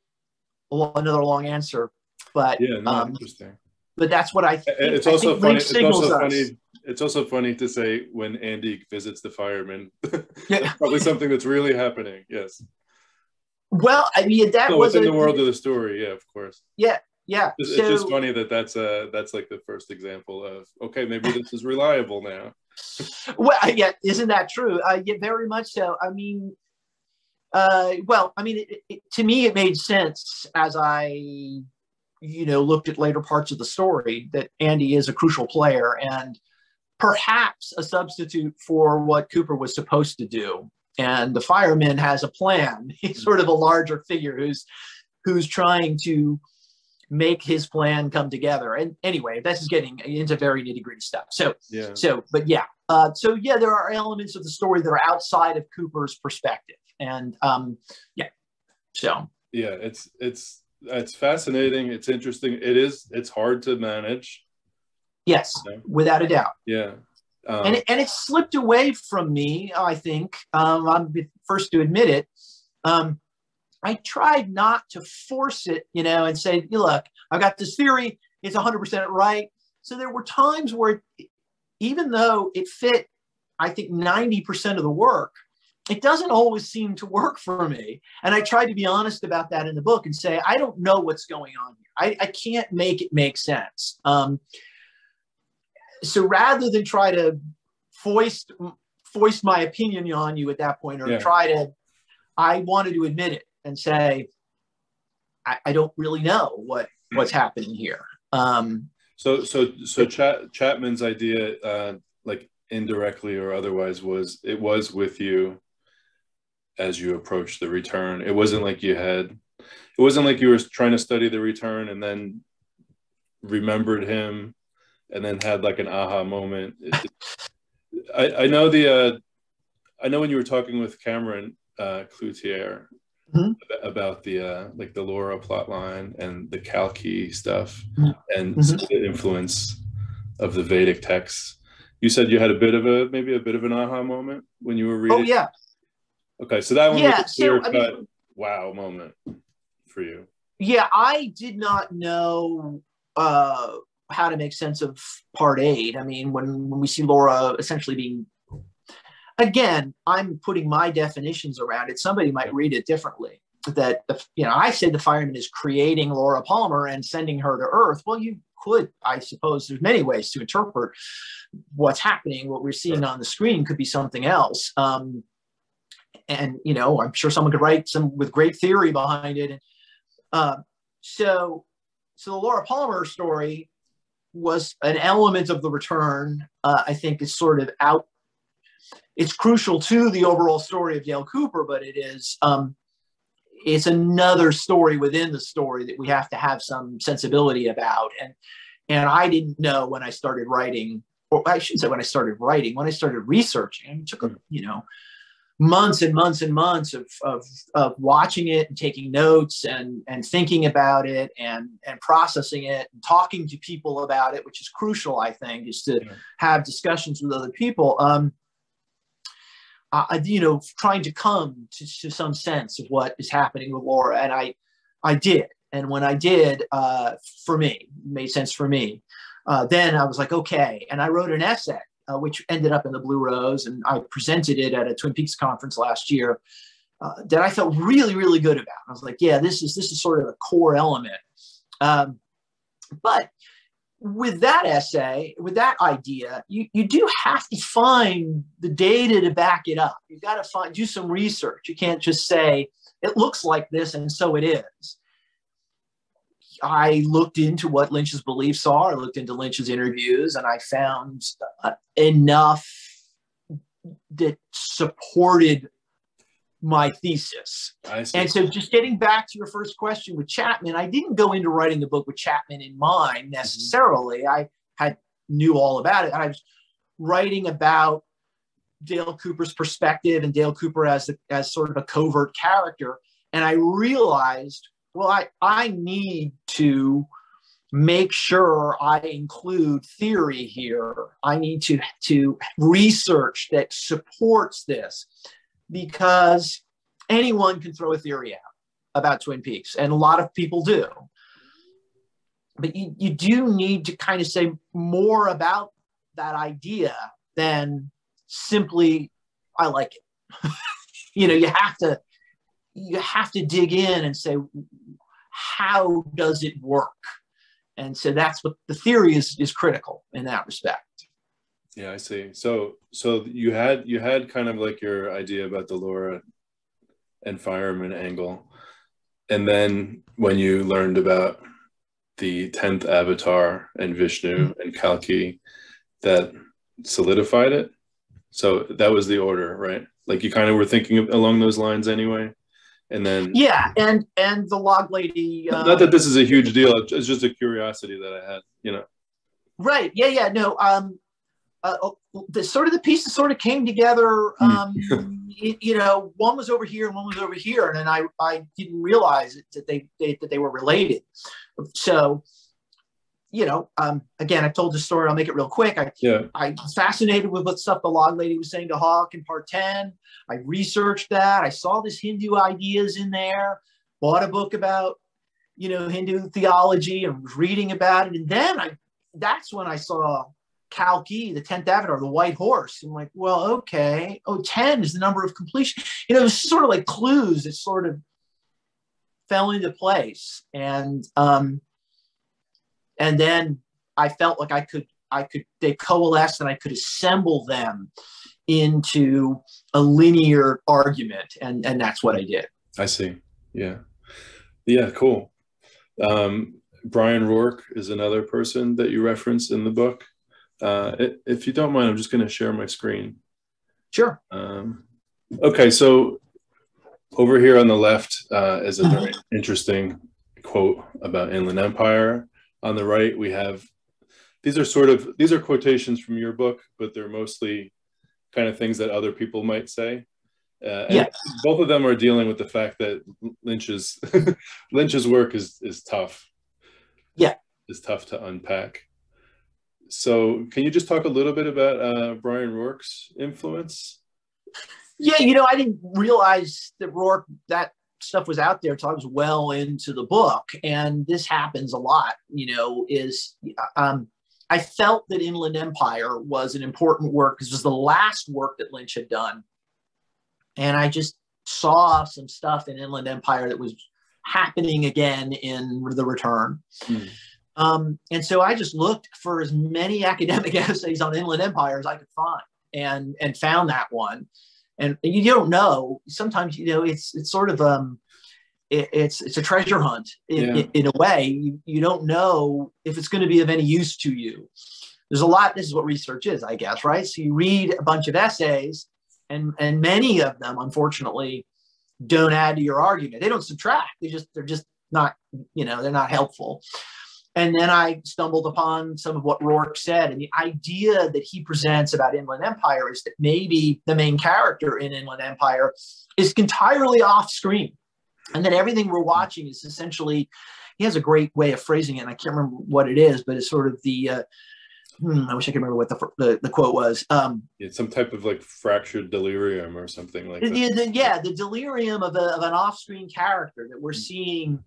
another long answer, but yeah, no, um, interesting. But that's what I think. It's also funny. It's also us. funny. It's also funny to say when Andy visits the firemen. yeah. probably something that's really happening. Yes. Well, I mean that was in the world of the story. Yeah, of course. Yeah, yeah. It's, so, it's just funny that that's uh that's like the first example of okay, maybe this is reliable now. well, yeah, isn't that true? Uh, yeah, very much so. I mean, uh, well, I mean, it, it, to me, it made sense as I, you know, looked at later parts of the story that Andy is a crucial player and perhaps a substitute for what Cooper was supposed to do and the fireman has a plan. He's sort of a larger figure who's who's trying to make his plan come together. And anyway, this is getting into very nitty gritty stuff. So, yeah. so, but yeah, uh, so yeah, there are elements of the story that are outside of Cooper's perspective, and um, yeah, so yeah, it's it's it's fascinating. It's interesting. It is. It's hard to manage. Yes, you know? without a doubt. Yeah. Um, and, it, and it slipped away from me, I think. Um, I'm the first to admit it. Um, I tried not to force it, you know, and say, you look, I've got this theory, it's 100% right. So there were times where, even though it fit, I think 90% of the work, it doesn't always seem to work for me. And I tried to be honest about that in the book and say, I don't know what's going on here. I, I can't make it make sense. Um, so rather than try to foist foist my opinion on you at that point or yeah. try to i wanted to admit it and say I, I don't really know what what's happening here. Um, so so so Chat, Chatman's idea, uh, like indirectly or otherwise, was it was with you as you approached the return. It wasn't like you had. It wasn't like you were trying to study the return and then remembered him and then had like an aha moment. It, I, I know the uh, I know when you were talking with Cameron uh, Cloutier mm-hmm. about the uh, like the Laura plot line and the Kalki stuff mm-hmm. and mm-hmm. the influence of the Vedic texts. You said you had a bit of a maybe a bit of an aha moment when you were reading. Oh yeah. Okay, so that one yeah, was a clear so, cut mean, wow moment for you. Yeah, I did not know uh, how to make sense of part eight. I mean, when, when we see Laura essentially being, again, I'm putting my definitions around it. Somebody might read it differently. That, you know, I say the fireman is creating Laura Palmer and sending her to Earth. Well, you could, I suppose, there's many ways to interpret what's happening. What we're seeing on the screen could be something else. Um, and, you know, I'm sure someone could write some with great theory behind it. Uh, so, so the Laura Palmer story was an element of the return. Uh, I think is sort of out. It's crucial to the overall story of Dale Cooper, but it is um, it's another story within the story that we have to have some sensibility about. And and I didn't know when I started writing, or I shouldn't say when I started writing, when I started researching. It took a you know months and months and months of, of, of watching it and taking notes and, and thinking about it and, and processing it and talking to people about it, which is crucial, I think, is to yeah. have discussions with other people. Um, I, you know, trying to come to, to some sense of what is happening with Laura. And I, I did. And when I did, uh, for me, made sense for me. Uh, then I was like, okay. And I wrote an essay uh, which ended up in the Blue Rose, and I presented it at a Twin Peaks conference last year. Uh, that I felt really, really good about. I was like, yeah, this is this is sort of a core element. Um, but with that essay, with that idea, you, you do have to find the data to back it up. You've got to find do some research. You can't just say it looks like this and so it is. I looked into what Lynch's beliefs are. I looked into Lynch's interviews, and I found uh, enough that supported my thesis. And so, just getting back to your first question with Chatman, I didn't go into writing the book with Chatman in mind mm-hmm. necessarily. Mm-hmm. I had knew all about it. I was writing about Dale Cooper's perspective and Dale Cooper as a, as sort of a covert character, and I realized well, I, I need to make sure I include theory here. I need to, to research that supports this because anyone can throw a theory out about Twin Peaks, and a lot of people do. But you, you do need to kind of say more about that idea than simply, I like it. you know, you have to you have to dig in and say, how does it work? And so that's what the theory is is critical in that respect. Yeah, I see. So so you had you had kind of like your idea about the Laura and fireman angle. And then when you learned about the 10th avatar and Vishnu mm-hmm. and Kalki, that solidified it. So that was the order, right? Like you kind of were thinking along those lines anyway and then yeah and and the log lady uh, not that this is a huge deal it's just a curiosity that i had you know right yeah yeah no um uh, oh, the sort of the pieces sort of came together hmm. um it, you know one was over here and one was over here and then i i didn't realize that they, they that they were related so you know, um, again, I've told the story. I'll make it real quick. I, yeah. I was fascinated with what stuff the log lady was saying to Hawk in part 10. I researched that. I saw this Hindu ideas in there, bought a book about, you know, Hindu theology and was reading about it. And then I, that's when I saw Kalki, the 10th Avatar, the white horse. I'm like, well, okay. Oh, 10 is the number of completion. You know, it was sort of like clues that sort of fell into place. And, um, and then I felt like I could I could they coalesced and I could assemble them into a linear argument and and that's what I did. I see. Yeah. Yeah, cool. Um, Brian Rourke is another person that you reference in the book. Uh, if you don't mind, I'm just going to share my screen. Sure. Um, okay, so over here on the left uh, is a Mm-hmm. very interesting quote about Inland Empire. On the right, we have these are sort of these are quotations from your book, but they're mostly kind of things that other people might say. Uh, both of them are dealing with the fact that Lynch's Lynch's work is is tough. Yeah. is tough to unpack. So, can you just talk a little bit about uh, Brian Rourke's influence? Yeah, you know, I didn't realize that Rourke that stuff was out there until I was well into the book, and this happens a lot. You know, is um, I felt that Inland Empire was an important work because it was the last work that Lynch had done, and I just saw some stuff in Inland Empire that was happening again in The Return. Hmm. Um, and so I just looked for as many academic essays on Inland Empire as I could find, and and found that one and you don't know. Sometimes you know it's it's sort of um it, it's it's a treasure hunt in, Yeah. in, in a way. You, you don't know if it's going to be of any use to you. There's a lot this is what research is i guess right? So you read a bunch of essays and and many of them unfortunately don't add to your argument. They don't subtract. They just they're just not you know they're not helpful and then I stumbled upon some of what Rourke said. And the idea that he presents about Inland Empire is that maybe the main character in Inland Empire is entirely off screen. And that everything we're watching is essentially, he has a great way of phrasing it. And I can't remember what it is, but it's sort of the, uh, hmm, I wish I could remember what the, the, the quote was. Um, Yeah, some type of like fractured delirium or something like that. the, the, yeah, the delirium of, a, of an off screen character that we're seeing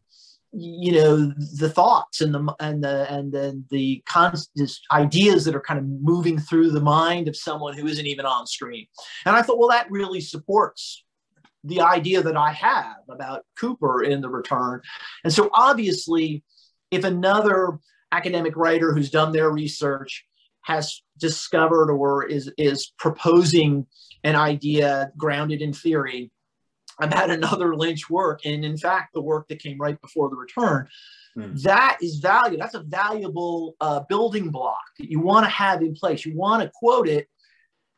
you know the thoughts and the and the and the the constant ideas that are kind of moving through the mind of someone who isn't even on screen. And i thought well that really supports the idea that i have about cooper in the return. And so obviously if another academic writer who's done their research has discovered or is is proposing an idea grounded in theory about another Lynch work, and in fact, the work that came right before the return. Hmm. That is value. That's a valuable uh, building block that you want to have in place. You want to quote it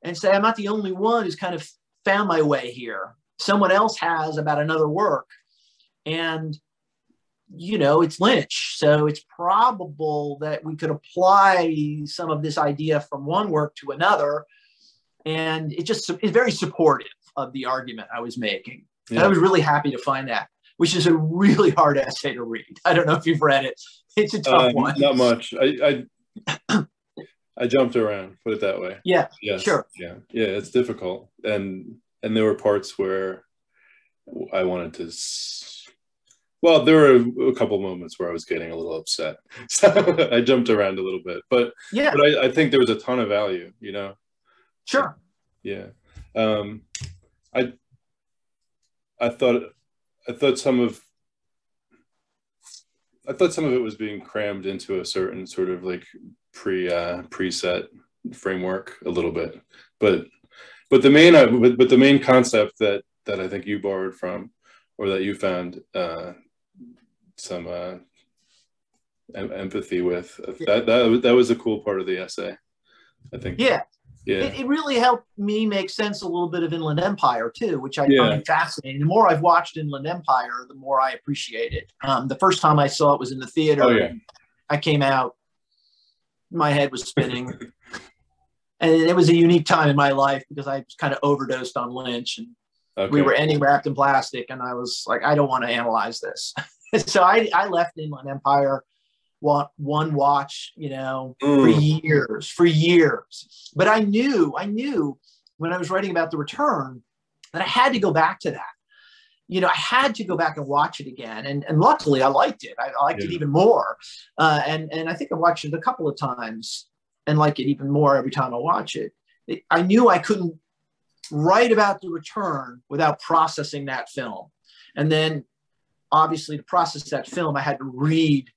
and say, I'm not the only one who's kind of found my way here. Someone else has about another work. And, you know, it's Lynch. So it's probable that we could apply some of this idea from one work to another. And it just is very supportive of the argument I was making. And I was really happy to find that, which is a really hard essay to read. I don't know if you've read it. It's a tough Um, one. Not much. I, I I jumped around. Put it that way. Yeah, Yes. sure. Yeah. Yeah. It's difficult, and and there were parts where I wanted to. s- Well, there were a couple moments where I was getting a little upset, so I jumped around a little bit. But Yeah, but I, I think there was a ton of value. You know. sure. Yeah. Um, I I thought I thought some of I thought some of it was being crammed into a certain sort of like pre uh, preset framework a little bit, but but the main uh, but, but the main concept that that I think you borrowed from or that you found uh, some uh, em- empathy with that that that was a cool part of the essay. I think. Yeah, Yeah. it, it really helped me make sense a little bit of Inland Empire too, which I Yeah. find fascinating. The more I've watched Inland Empire, the more I appreciate it. Um, the first time I saw it was in the theater. Oh, yeah. I came out, my head was spinning. and it was a unique time in my life because I was kind of overdosed on Lynch and Okay. we were ending wrapped in plastic and i was like i don't want to analyze this so I, I left inland empire one, one watch you know for Mm. years for years. But i knew i knew when i was writing about the return that i had to go back to that. You know i had to go back and watch it again. And, and luckily i liked it. I, I liked it even more. Uh, and, and i think i watched it a couple of times and like it even more every time i watch it. It, I knew I couldn't write about the return without processing that film. And then obviously to process that film, I had to read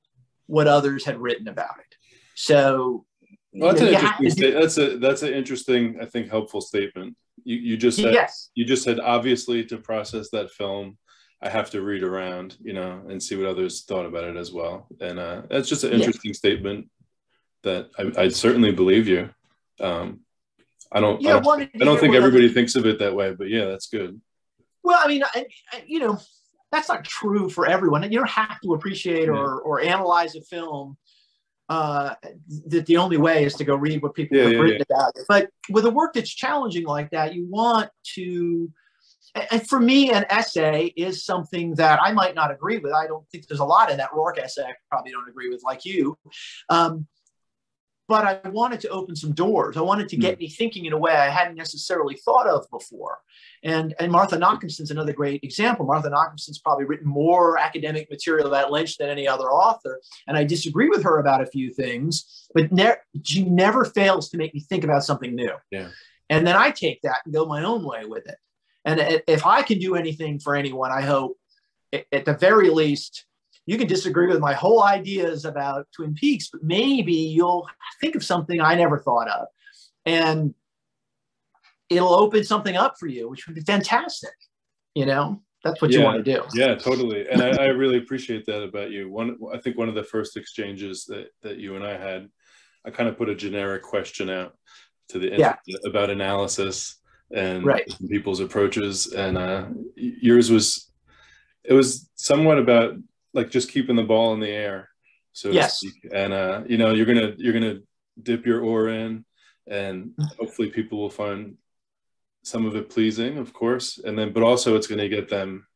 what others had written about it. So Well, that's you an know, you interesting. that's a that's an interesting, I think, helpful statement. You you just said yes, you just said obviously to process that film, I have to read around, you know, and see what others thought about it as well. And uh, that's just an interesting statement that I, I, certainly believe you. Um, I don't. Yeah, I don't, I don't think everybody thinks of it that way, but yeah, that's good. Well, I mean, I, you know, that's not true for everyone. You don't have to appreciate yeah. or or analyze a film. Uh, that the only way is to go read what people yeah, have yeah, written about it. But with a work that's challenging like that, you want to. And for me, an essay is something that I might not agree with. I don't think there's a lot in that Rourke essay I probably don't agree with, like you. Um, but I wanted to open some doors. I wanted to get mm. me thinking in a way I hadn't necessarily thought of before. And, and Martha Nochimson's another great example. Martha Nochimson's probably written more academic material about Lynch than any other author. And I disagree with her about a few things, but ne- she never fails to make me think about something new. Yeah. And then I take that and go my own way with it. And if I can do anything for anyone, I hope at the very least, you can disagree with my whole ideas about Twin Peaks, but maybe you'll think of something I never thought of. And it'll open something up for you, which would be fantastic. You know, that's what yeah, you want to do. Yeah, totally. And I, I, really appreciate that about you. One, I think one of the first exchanges that, that you and I had, I kind of put a generic question out to the yeah. about analysis and right. people's approaches. And uh, yours was, it was somewhat about like just keeping the ball in the air. So yes. And uh, you know, you're gonna you're gonna dip your oar in, and hopefully people will find some of it pleasing, of course, and then but also it's gonna get them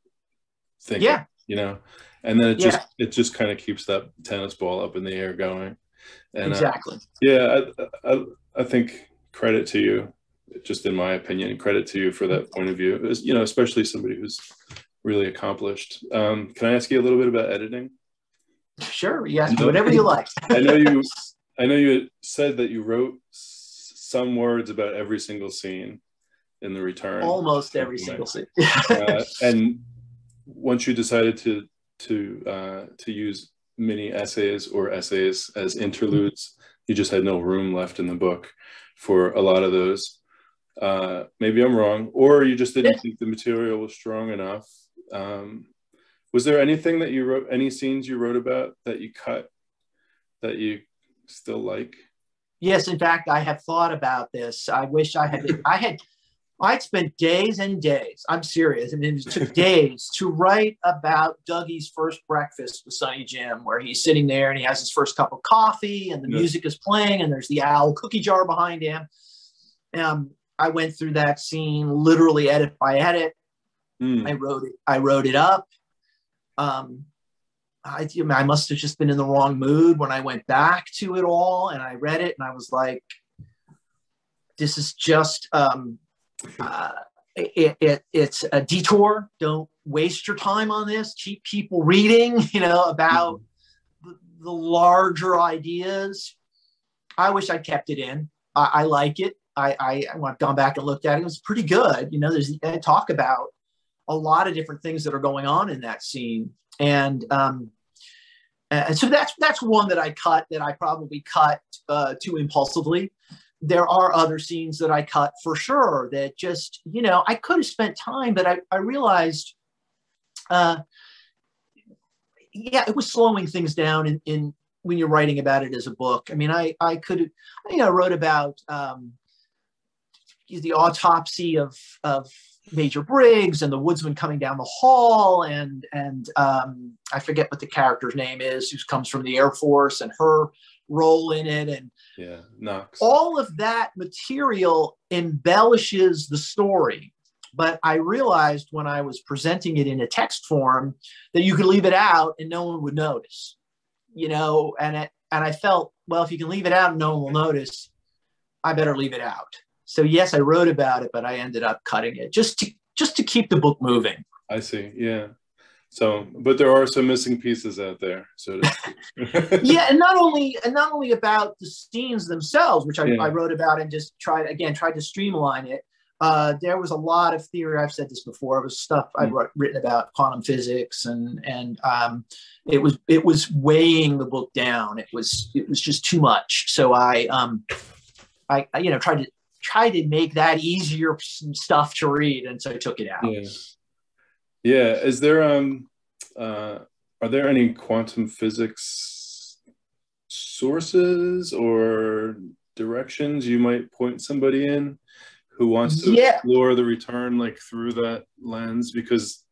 thinking. Yeah. You know, and then it just yeah. it just kind of keeps that tennis ball up in the air going. And, exactly. Uh, yeah, I, I I think credit to you, just in my opinion, credit to you for that point of view. You know, especially somebody who's really accomplished. Um, can I ask you a little bit about editing? Sure. Yes. Do whatever you like. I know you. I know you said that you wrote some words about every single scene in the return. Almost every single scene. uh, and once you decided to to uh, to use mini essays or essays as interludes, you just had no room left in the book for a lot of those. Uh, maybe I'm wrong, or you just didn't think the material was strong enough um, was there anything that you wrote, any scenes you wrote about that you cut that you still like? Yes, in fact, I have thought about this. I wish I had. I had. I'd spent days and days. I'm serious. I mean, it took days to write about Dougie's first breakfast with Sonny Jim, where he's sitting there and he has his first cup of coffee, and the yeah. music is playing, and there's the owl cookie jar behind him. Um, I went through that scene literally edit by edit. Mm. I wrote it. I wrote it up. Um, I, I must have just been in the wrong mood when I went back to it all and I read it and I was like, this is just um, uh, it, it, it's a detour. Don't waste your time on this. Keep people reading, you know, about mm the, larger ideas. I wish I kept it in. I, I like it. I, I, I've gone back and looked at it. It was pretty good. You know, there's I talk about a lot of different things that are going on in that scene. And um, and so that's that's one that I cut that I probably cut uh, too impulsively. There are other scenes that I cut for sure that just you know I could have spent time, but I I realized, uh, yeah, it was slowing things down in in when you're writing about it as a book. I mean, I I could I think I wrote about um, the autopsy of of Major Briggs and the woodsman coming down the hall, and and um, I forget what the character's name is, who comes from the Air Force, and her role in it, and yeah, Knox. All of that material embellishes the story. But I realized when I was presenting it in a text form that you could leave it out and no one would notice, you know. And it, and I felt well, if you can leave it out and no one will notice, I better leave it out. So yes, I wrote about it, but I ended up cutting it just to just to keep the book moving. I see. Yeah. So, but there are some missing pieces out there. So, yeah, and not only and not only about the scenes themselves, which I, yeah. I wrote about and just tried again tried to streamline it. Uh, there was a lot of theory. I've said this before. It was stuff I've mm. written about quantum physics, and and um, it was it was weighing the book down. It was it was just too much. So I um, I, I you know tried to try to make that easier stuff to read, and so I took it out. Yeah, Yeah. Is there um uh are there any quantum physics sources or directions you might point somebody in who wants to yeah. explore the return like through that lens because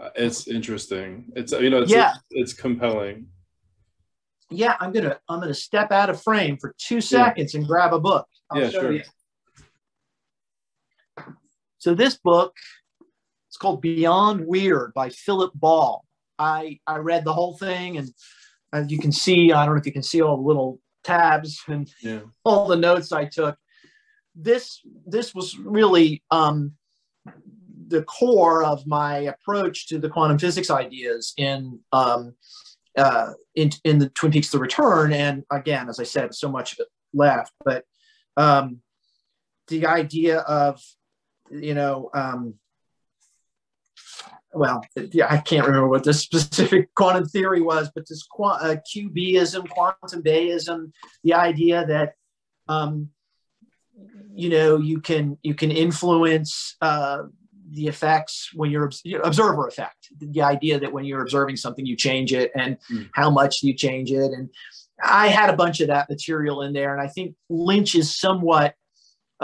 uh, it's interesting. It's you know it's yeah. it's, it's compelling. Yeah, I'm gonna I'm gonna step out of frame for two seconds yeah. and grab a book. I'll yeah, sure. You. So this book, it's called Beyond Weird by Philip Ball. I I read the whole thing, and as you can see, I don't know if you can see all the little tabs and yeah. all the notes I took. This this was really um, the core of my approach to the quantum physics ideas in um, uh, in, in the Twin Peaks: The Return. And again, as I said, so much of it left, but um, the idea of you know um, well, I can't remember what this specific quantum theory was, but this qu- uh, QBism, quantum Bayism, the idea that um, you know you can you can influence uh, the effects when you're observer effect, the idea that when you're observing something you change it and mm. how much you change it, and I had a bunch of that material in there, and I think Lynch is somewhat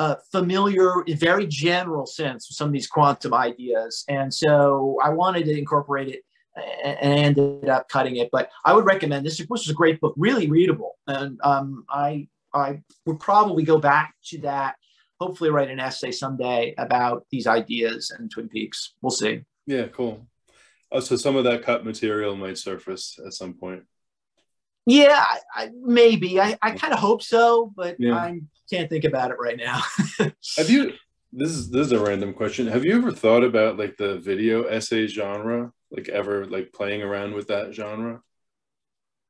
uh, familiar, very general sense with some of these quantum ideas. And so I wanted to incorporate it and ended up cutting it. But I would recommend this. This was a great book, really readable. And um, I, I would probably go back to that, hopefully write an essay someday about these ideas and Twin Peaks. We'll see. Yeah, cool. Oh, so some of that cut material might surface at some point. Yeah, I, I, maybe. I, I kind of hope so, but yeah. I can't think about it right now. Have you? This is this is a random question. Have you ever thought about like the video essay genre? Like ever like playing around with that genre?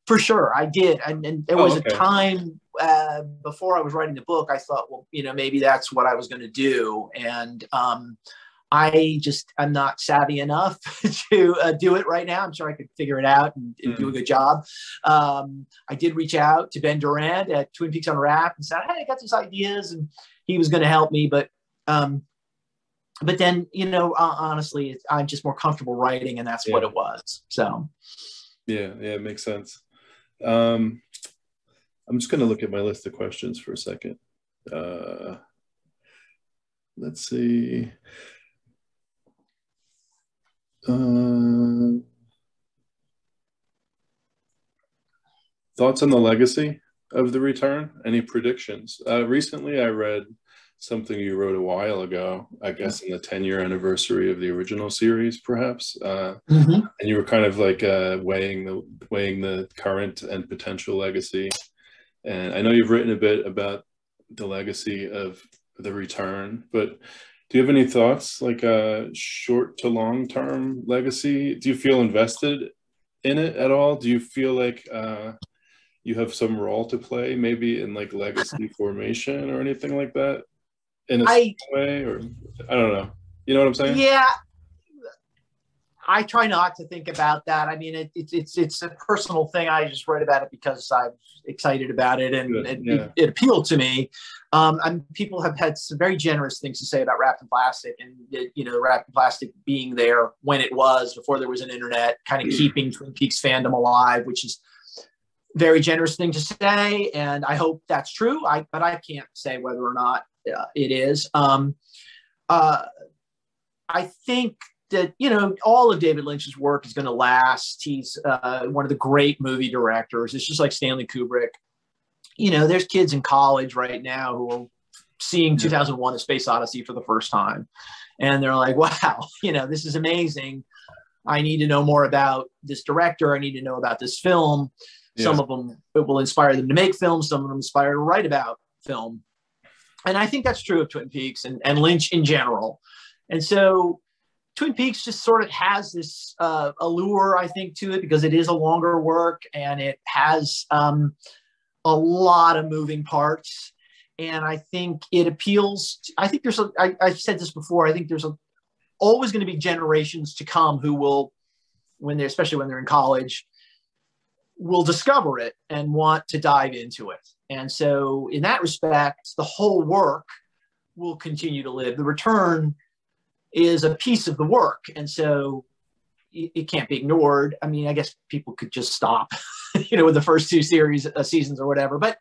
For sure, I did, and, and there was oh, okay. a time uh, before I was writing the book. I thought, well, you know, maybe that's what I was going to do, and um, I just I'm not savvy enough to uh, do it right now. I'm sure I could figure it out and, and mm-hmm. do a mm. good job. Um, I did reach out to Ben Durant at Twin Peaks Unwrapped and said, "Hey, I got these ideas," and he was going to help me, but um, but then you know, uh, honestly, I'm just more comfortable writing, and that's yeah. what it was. So yeah, yeah, it makes sense. Um, I'm just going to look at my list of questions for a second. Uh, let's see. Uh, thoughts on the legacy of the return? Any predictions? Uh, recently, I read something you wrote a while ago, I guess in the 10 year anniversary of the original series, perhaps. Uh, mm-hmm. And you were kind of like uh, weighing the weighing the current and potential legacy. And I know you've written a bit about the legacy of the return, but do you have any thoughts like a short to long term legacy? Do you feel invested in it at all? Do you feel like uh, you have some role to play maybe in like legacy formation or anything like that in a I, way or i don't know. You know what i'm saying? Yeah I try not to think about that. I mean, it, it, it's it's a personal thing. I just write about it because I'm excited about it and it, yeah. it, it, appealed to me. Um, and people have had some very generous things to say about Wrapped in Plastic and you know Wrapped in Plastic being there when it was before there was an internet, kind of mm. keeping Twin Peaks fandom alive, which is very generous thing to say. And I hope that's true. I but I can't say whether or not uh, it is. Um, uh, I think that you know all of David Lynch's work is going to last. He's uh, one of the great movie directors. It's just like Stanley Kubrick. You know, there's kids in college right now who are seeing 2001: A Space Odyssey for the first time, and they're like, "Wow, you know, this is amazing. I need to know more about this director. I need to know about this film." Yeah. Some of them it will inspire them to make films. Some of them inspire to write about film, and I think that's true of Twin Peaks and, and Lynch in general. And so Twin Peaks just sort of has this uh, allure, I think, to it because it is a longer work and it has um, a lot of moving parts. And I think it appeals. To, I think there's a. I, I've said this before. I think there's a, always going to be generations to come who will, when they're especially when they're in college, will discover it and want to dive into it. And so, in that respect, the whole work will continue to live. The return is a piece of the work. And so it can't be ignored. I mean, I guess people could just stop, you know, with the first two series uh, seasons or whatever. But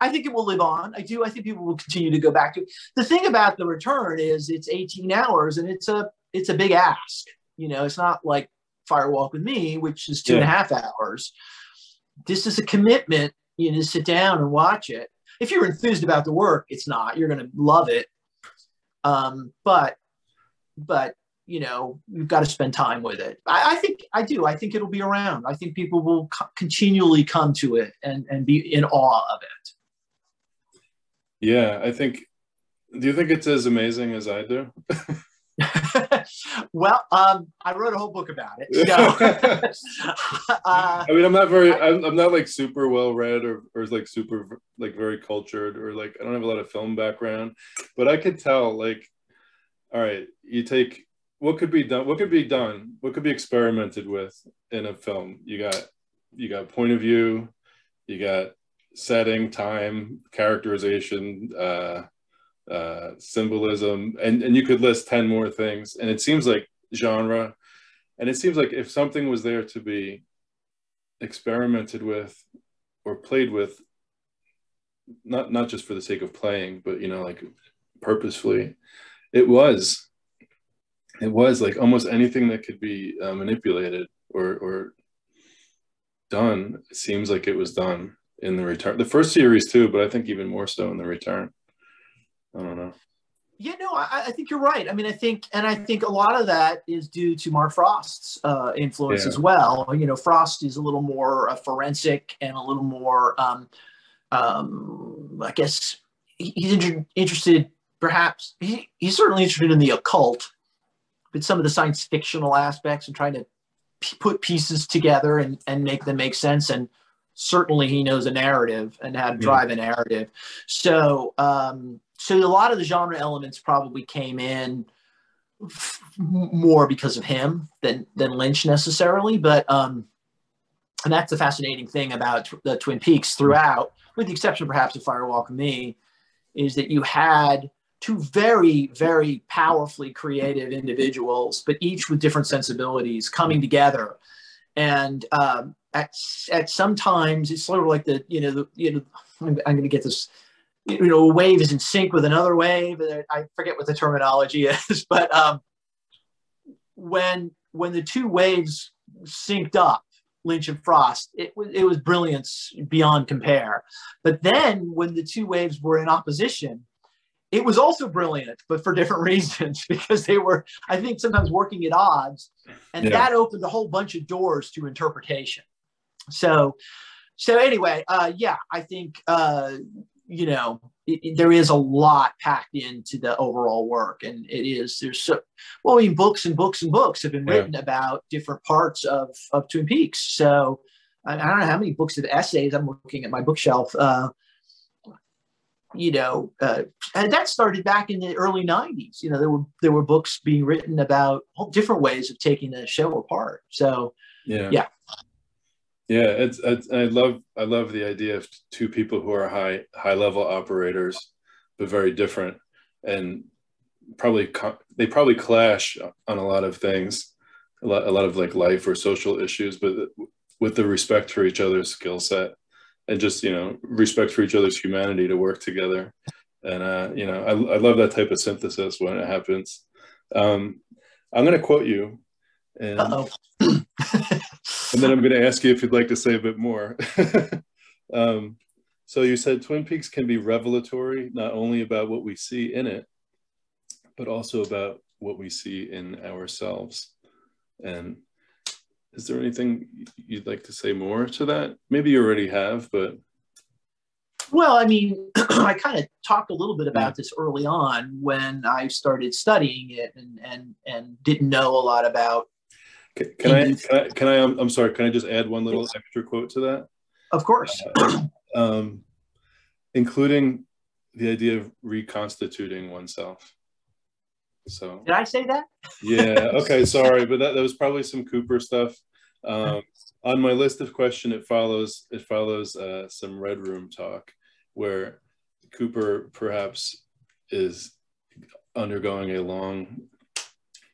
I think it will live on. I do. I think people will continue to go back to it. The thing about the return is it's 18 hours and it's a it's a big ask. You know, it's not like Fire Walk with Me, which is two yeah. and a half hours. This is a commitment. You know, to sit down and watch it. If you're enthused about the work, it's not. You're going to love it. Um, but but you know, you've got to spend time with it. I, I, think I do. I think it'll be around. I think people will co- continually come to it and, and be in awe of it. Yeah, I think. Do you think it's as amazing as I do? well, um, I wrote a whole book about it. So, uh, I mean, I'm not very, I'm, I'm, not like super well read or, or like super like very cultured or like I don't have a lot of film background, but I could tell like, all right, you take what could be done what could be done what could be experimented with in a film? You got you got point of view you got setting time characterization uh, uh, symbolism and and you could list 10 more things. And it seems like genre and it seems like if something was there to be experimented with or played with not not just for the sake of playing but you know like purposefully it was. It was like almost anything that could be uh, manipulated or or done it seems like it was done in the return the first series too but i think even more so in the return. I don't know. Yeah no i, I think you're right. I mean i think and i think a lot of that is due to mark frost's uh, influence yeah. as well. You know frost is a little more uh, forensic and a little more um, um, i guess he's inter- interested perhaps he, he's certainly interested in the occult but some of the science fictional aspects and trying to p- put pieces together and, and make them make sense. And certainly he knows a narrative and how to drive a narrative. So, um, so a lot of the genre elements probably came in f- more because of him than, than Lynch necessarily. But, um, and that's the fascinating thing about the Twin Peaks throughout, with the exception perhaps of Fire Walk with Me, is that you had two very, very powerfully creative individuals, but each with different sensibilities coming together. And um, at, at sometimes it's sort of like the, you know, the, you know, I'm, I'm going to get this, you know, a wave is in sync with another wave. I forget what the terminology is, but um, when, when the two waves synced up, Lynch and Frost, it was it was brilliance beyond compare. But then when the two waves were in opposition, it was also brilliant, but for different reasons because they were, I think, sometimes working at odds, and yeah. that opened a whole bunch of doors to interpretation. So, so anyway, uh, yeah, I think uh, you know it, it, there is a lot packed into the overall work, and it is there's so well, I mean, books and books and books have been yeah. written about different parts of of Twin Peaks. So. I, I don't know how many books of essays. I'm looking at my bookshelf. Uh, you know, uh, and that started back in the early '90s. You know, there were there were books being written about different ways of taking the show apart. So, yeah, yeah, yeah. It's, it's I love I love the idea of two people who are high high level operators, but very different, and probably they probably clash on a lot of things, a lot a lot of like life or social issues, but with the respect for each other's skill set and just you know respect for each other's humanity to work together. And uh, you know I, I love that type of synthesis when it happens. Um, i'm going to quote you and, and then i'm going to ask you if you'd like to say a bit more. Um, so you said twin peaks can be revelatory not only about what we see in it but also about what we see in ourselves. And is there anything you'd like to say more to that? Maybe you already have, but. Well, I mean, I kind of talked a little bit about this early on when I started studying it and and and didn't know a lot about. Can, can I, can I? Can I? I'm, I'm sorry. Can I just add one little extra quote to that? Of course. Uh, um, including the idea of reconstituting oneself. So did I say that? yeah. Okay. Sorry, but that, that was probably some Cooper stuff. Um, on my list of question, it follows it follows uh, some Red Room talk, where Cooper perhaps is undergoing a long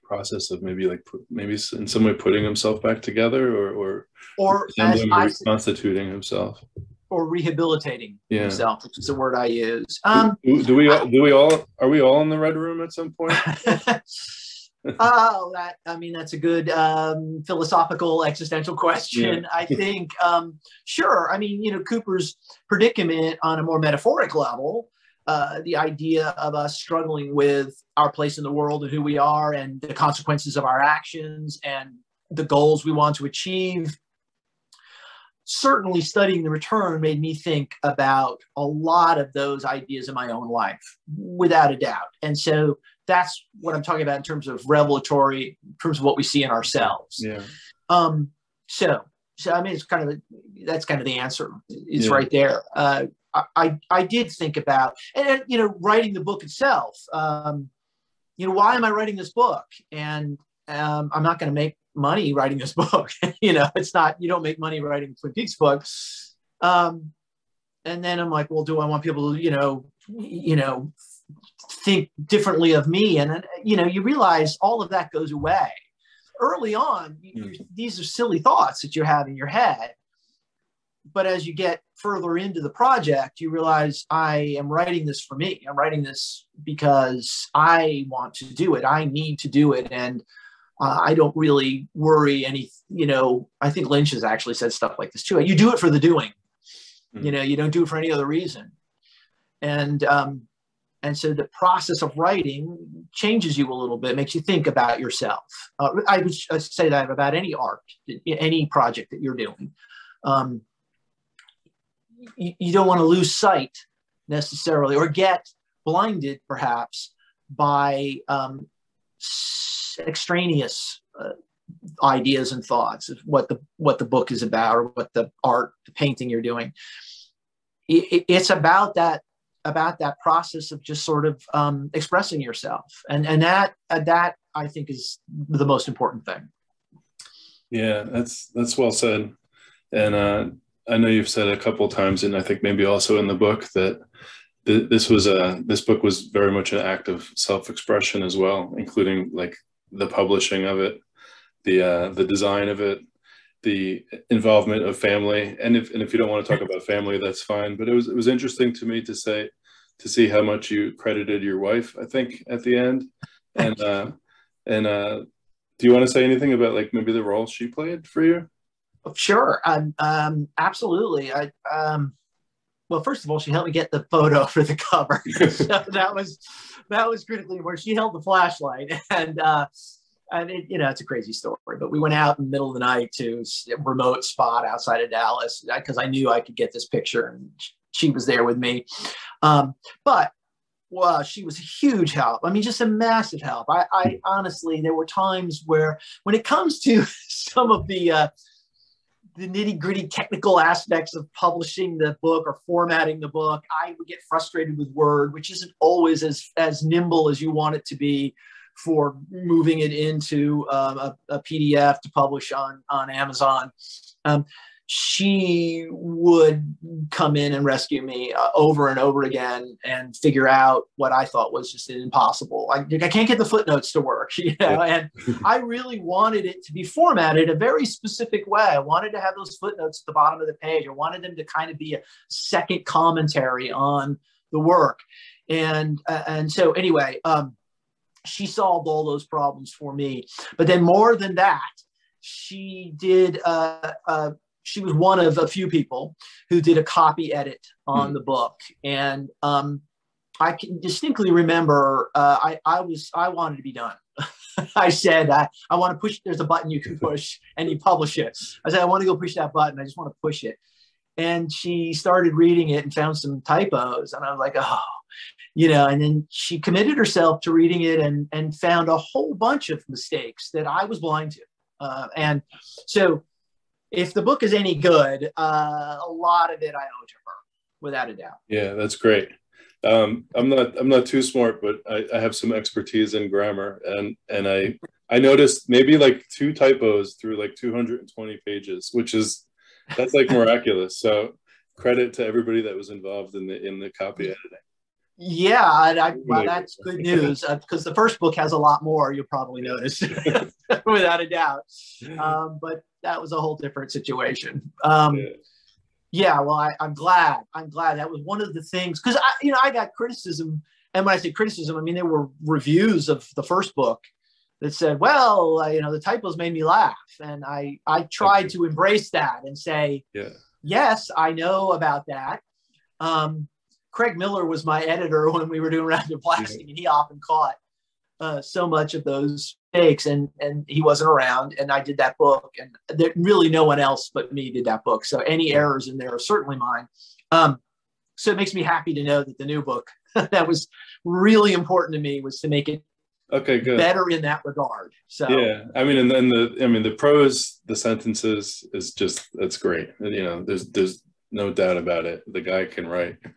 process of maybe like maybe in some way putting himself back together or or or as reconstituting himself or rehabilitating yeah. himself, which is the word I use. Um, do, do we do we all are we all in the red room at some point? oh, that I mean that's a good um, philosophical existential question. Yeah. I think um, sure. I mean, you know, Cooper's predicament on a more metaphoric level, uh, the idea of us struggling with our place in the world and who we are, and the consequences of our actions and the goals we want to achieve. Certainly, studying the return made me think about a lot of those ideas in my own life, without a doubt. And so that's what I'm talking about in terms of revelatory, in terms of what we see in ourselves. Yeah. Um, so, so I mean, it's kind of that's kind of the answer. It's yeah. right there. Uh, I I did think about and you know writing the book itself. Um, you know, why am I writing this book? And um, I'm not going to make money writing this book. you know, it's not you don't make money writing Twin Peaks book. Um, and then I'm like, well, do I want people to you know you know think differently of me and you know you realize all of that goes away early on mm. these are silly thoughts that you have in your head but as you get further into the project you realize i am writing this for me i'm writing this because i want to do it i need to do it and uh, i don't really worry any you know i think lynch has actually said stuff like this too you do it for the doing mm. you know you don't do it for any other reason and um, and so the process of writing changes you a little bit, makes you think about yourself. Uh, I would uh, say that about any art, any project that you're doing. Um, you, you don't want to lose sight necessarily or get blinded perhaps by um, extraneous uh, ideas and thoughts of what the what the book is about or what the art the painting you're doing. It, it's about that about that process of just sort of um, expressing yourself, and and that uh, that I think is the most important thing. Yeah, that's that's well said, and uh, I know you've said a couple times, and I think maybe also in the book that th- this was a this book was very much an act of self-expression as well, including like the publishing of it, the uh, the design of it, the involvement of family. And if and if you don't want to talk about family that's fine. But it was it was interesting to me to say to see how much you credited your wife i think at the end. And uh and uh do you want to say anything about like maybe the role she played for you? Sure. Um, um absolutely. I um well first of all she helped me get the photo for the cover so that was that was critically important she held the flashlight and uh and it, you know, it's a crazy story, but we went out in the middle of the night to a remote spot outside of Dallas because I knew I could get this picture and she was there with me. Um, but well, she was a huge help. I mean, just a massive help. I, I honestly, there were times where when it comes to some of the, uh, the nitty gritty technical aspects of publishing the book or formatting the book, I would get frustrated with Word, which isn't always as, as nimble as you want it to be for moving it into um, a, a, PDF to publish on on Amazon. Um, she would come in and rescue me uh, over and over again and figure out what I thought was just impossible. I, I can't get the footnotes to work, you know, and I really wanted it to be formatted a very specific way. I wanted to have those footnotes at the bottom of the page. I wanted them to kind of be a second commentary on the work. And, uh, and so anyway, um, she solved all those problems for me. But then more than that, she did. Uh, uh, she was one of a few people who did a copy edit on mm. the book, and um, I can distinctly remember. Uh, I, I was I wanted to be done. I said I, I want to push. There's a button you can push, and you publish it. I said I want to go push that button. I just want to push it. And she started reading it and found some typos, and I was like, oh you know and then she committed herself to reading it and and found a whole bunch of mistakes that i was blind to uh, and so if the book is any good uh, a lot of it i owe to her without a doubt yeah that's great um, i'm not i'm not too smart but I, I have some expertise in grammar and and i i noticed maybe like two typos through like 220 pages which is that's like miraculous so credit to everybody that was involved in the in the copy editing Yeah, I, I, well, that's good news because uh, the first book has a lot more. You'll probably notice, without a doubt. Um, but that was a whole different situation. Um, yeah. yeah. well, I, am glad. I'm glad that was one of the things because I, you know, I got criticism, and when I say criticism, I mean there were reviews of the first book that said, "Well, uh, you know, the typos made me laugh," and I I tried to embrace that and say, yeah. "Yes, I know about that." Um, Craig Miller was my editor when we were doing Wrapped in Plastic, yeah. and he often caught uh, so much of those mistakes, and and he wasn't around, and I did that book, and there, really no one else but me did that book. So any errors in there are certainly mine. Um, so it makes me happy to know that the new book that was really important to me was to make it okay good better in that regard so yeah i mean and then the i mean the prose the sentences is just that's great you know there's there's no doubt about it. The guy can write.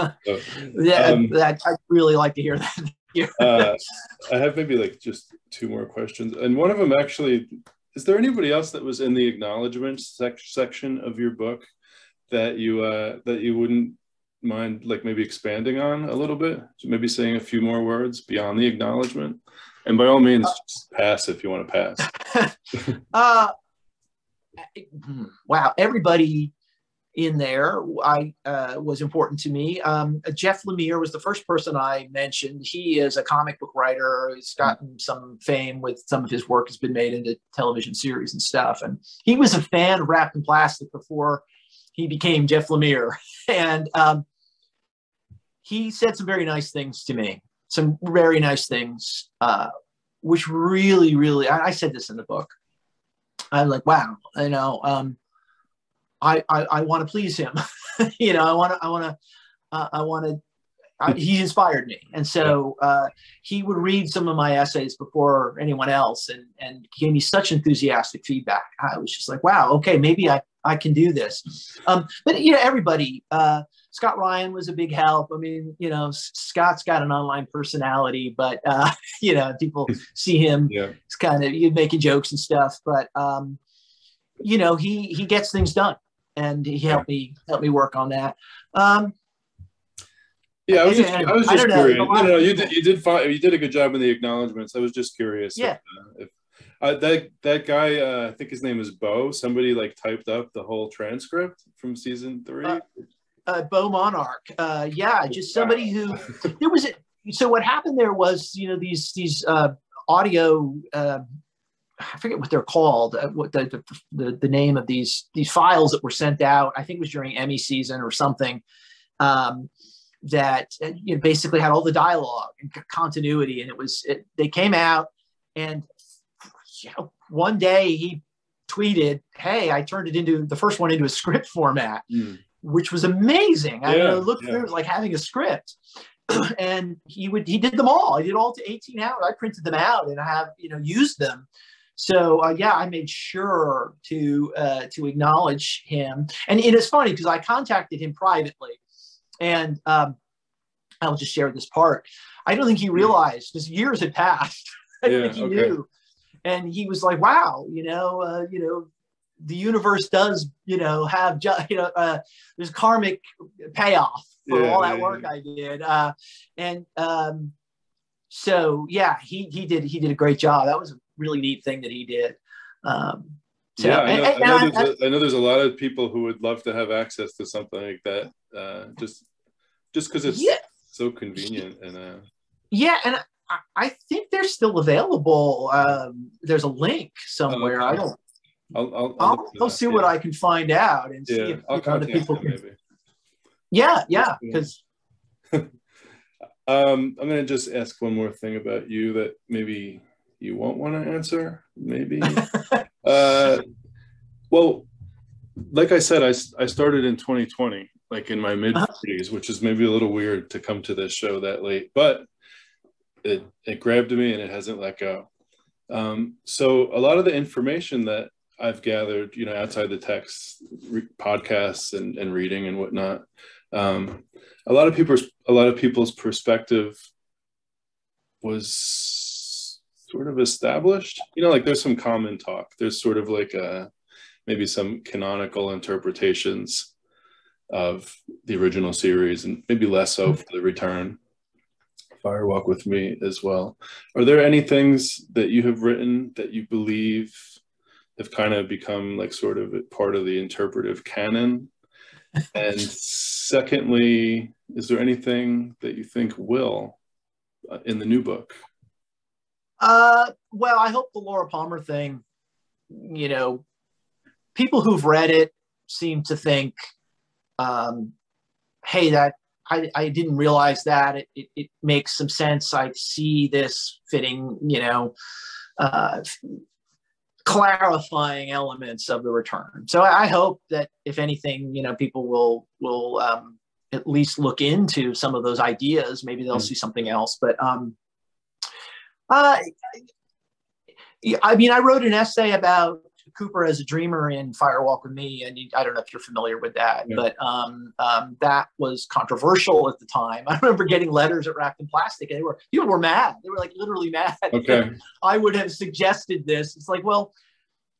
so, yeah, um, that, I really like to hear that. uh, I have maybe like just two more questions, and one of them actually is there anybody else that was in the acknowledgments sec- section of your book that you uh, that you wouldn't mind like maybe expanding on a little bit? So maybe saying a few more words beyond the acknowledgement? And by all means uh, pass if you want to pass. Uh, hmm, wow everybody in there I uh, was important to me. Um, Jeff Lemire was the first person I mentioned. He is a comic book writer. He's gotten some fame with some of his work has been made into television series and stuff. And he was a fan of Wrapped in Plastic before he became Jeff Lemire. And um, he said some very nice things to me, some very nice things, uh, which really, really, I, I, said this in the book. I'm like, wow, you know, um, I, I, I want to please him. you know, I want to, I want to, uh, I want to, he inspired me. And so uh, he would read some of my essays before anyone else and, and gave me such enthusiastic feedback. I was just like, wow, okay, maybe I, I can do this. Um, but, you know, everybody, uh, Scott Ryan was a big help. I mean, you know, Scott's got an online personality, but, uh, you know, people see him, yeah. it's kind of, you making jokes and stuff, but, um, you know, he, he gets things done and he helped me help me work on that. Um, yeah, I was just, I was just I curious. No, no, no, you did you did fine. You did a good job in the acknowledgments. I was just curious. Yeah. If, uh, if uh, that that guy, uh, I think his name is Bo. Somebody like typed up the whole transcript from season three. Uh, uh, Bo Monarch. Uh, yeah, just somebody who there was. A, so what happened there was, you know, these these uh, audio uh, I forget what they're called, uh, what the, the, the name of these these files that were sent out. I think it was during Emmy season or something. Um, that uh, you know basically had all the dialogue and continuity, and it was it, they came out, and you know one day he tweeted, "Hey, I turned it into the first one into a script format." Mm. Which was amazing. Yeah, I mean, looked yeah. through like having a script, and he would he did them all. He did all to 18 hours. I printed them out and I have you know used them so uh, yeah, I made sure to uh, to acknowledge him, and it is funny because I contacted him privately, and um, I'll just share this part. I don't think he realized because years had passed. I don't yeah, think he okay. knew, and he was like, "Wow, you know, uh, you know." The universe does, you know, have ju- you know, uh, there's karmic payoff for yeah, all that work I did, uh, and um, so yeah, he he did he did a great job. That was a really neat thing that he did. Um, so, yeah, I know, and, and I, know I, a, I know, there's a lot of people who would love to have access to something like that, uh, just just because it's yeah. so convenient and uh, yeah, and I, I think they're still available. Um, there's a link somewhere. Oh, okay. I don't. I'll, I'll, I'll, I'll see what I can find out and yeah, see if other people can. Maybe. Yeah, yeah, because. um, I'm going to just ask one more thing about you that maybe you won't want to answer, maybe. uh, well, like I said, I, I started in 2020, like in my mid 40s, uh-huh. which is maybe a little weird to come to this show that late, but it, it grabbed me and it hasn't let go. Um, so a lot of the information that I've gathered, you know, outside the text, re- podcasts and, and reading and whatnot, um, a lot of people's a lot of people's perspective was sort of established. You know, like there's some common talk. There's sort of like a maybe some canonical interpretations of the original series and maybe less so for the return. Fire Walk with Me as well. Are there any things that you have written that you believe have kind of become like sort of part of the interpretive canon? and secondly, is there anything that you think will uh, in the new book? Uh, well, I hope the Laura Palmer thing, you know, people who've read it seem to think, um, hey, that I, I didn't realize that. It, it, it, makes some sense. I see this fitting, you know, uh, clarifying elements of the return. So I hope that if anything, you know, people will will um, at least look into some of those ideas. Maybe they'll mm. see something else. But um, uh, I mean, I wrote an essay about Cooper as a dreamer in Fire Walk with Me, and I don't know if you're familiar with that, yeah. but um, um, that was controversial at the time. I remember getting letters at Wrapped in Plastic, and they were people were mad. They were like literally mad. Okay. I would have suggested this. It's like, well,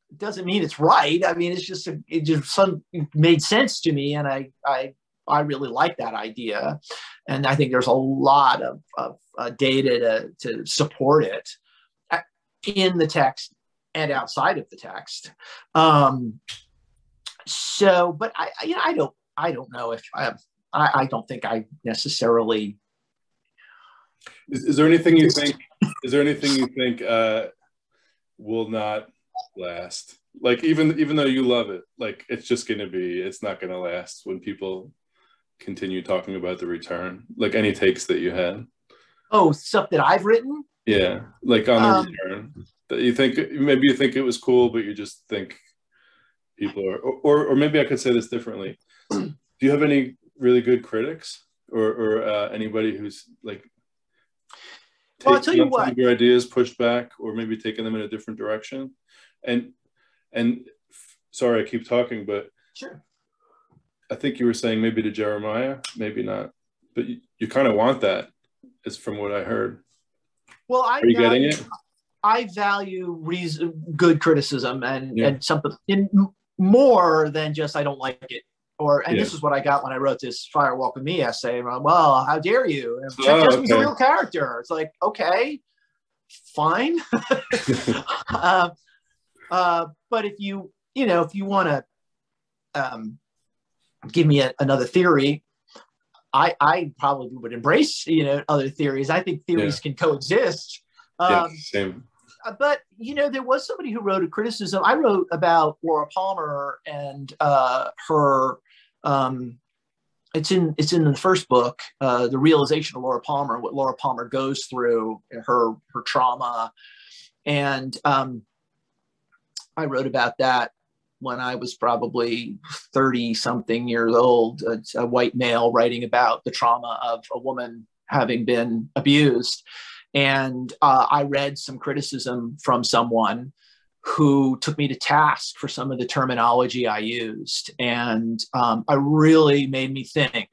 it doesn't mean it's right. I mean, it's just a, it just some it made sense to me, and I I I really like that idea, and I think there's a lot of, of uh, data to to support it uh, in the text and outside of the text. Um, so, but I, you know, I don't, I don't know if I, I, I don't think I necessarily. Is, is, there anything you think? Is there anything you think uh, will not last? Like even even though you love it, like it's just going to be, it's not going to last when people continue talking about the return. Like any takes that you had. Oh, stuff that I've written. Yeah, like on the um, return that you think maybe you think it was cool, but you just think people are, or or maybe I could say this differently. Do you have any really good critics, or or uh, anybody who's like? Well, I'll tell you what. Your ideas pushed back, or maybe taking them in a different direction, and and sorry, I keep talking, but sure. I think you were saying maybe to Jeremiah, maybe not, but you, you kind of want that, is from what I heard. Well, I are you getting it? I value reason, good criticism and yeah. and something in more than just I don't like it. Or and yeah. this is what I got when I wrote this Fire Walk with Me essay. Well, how dare you? And oh, okay. a real character. It's like okay, fine. uh, uh, but if you you know if you want to um, give me a, another theory, I I probably would embrace you know other theories. I think theories yeah. can coexist. Um, yeah, same. Uh, but you know, there was somebody who wrote a criticism. I wrote about Laura Palmer and uh, her. Um, it's in it's in the first book, uh, the realization of Laura Palmer, what Laura Palmer goes through, her her trauma, and um, I wrote about that when I was probably 30 something years old, a, a, white male writing about the trauma of a woman having been abused. And uh, I read some criticism from someone who took me to task for some of the terminology I used. And um, I really made me think.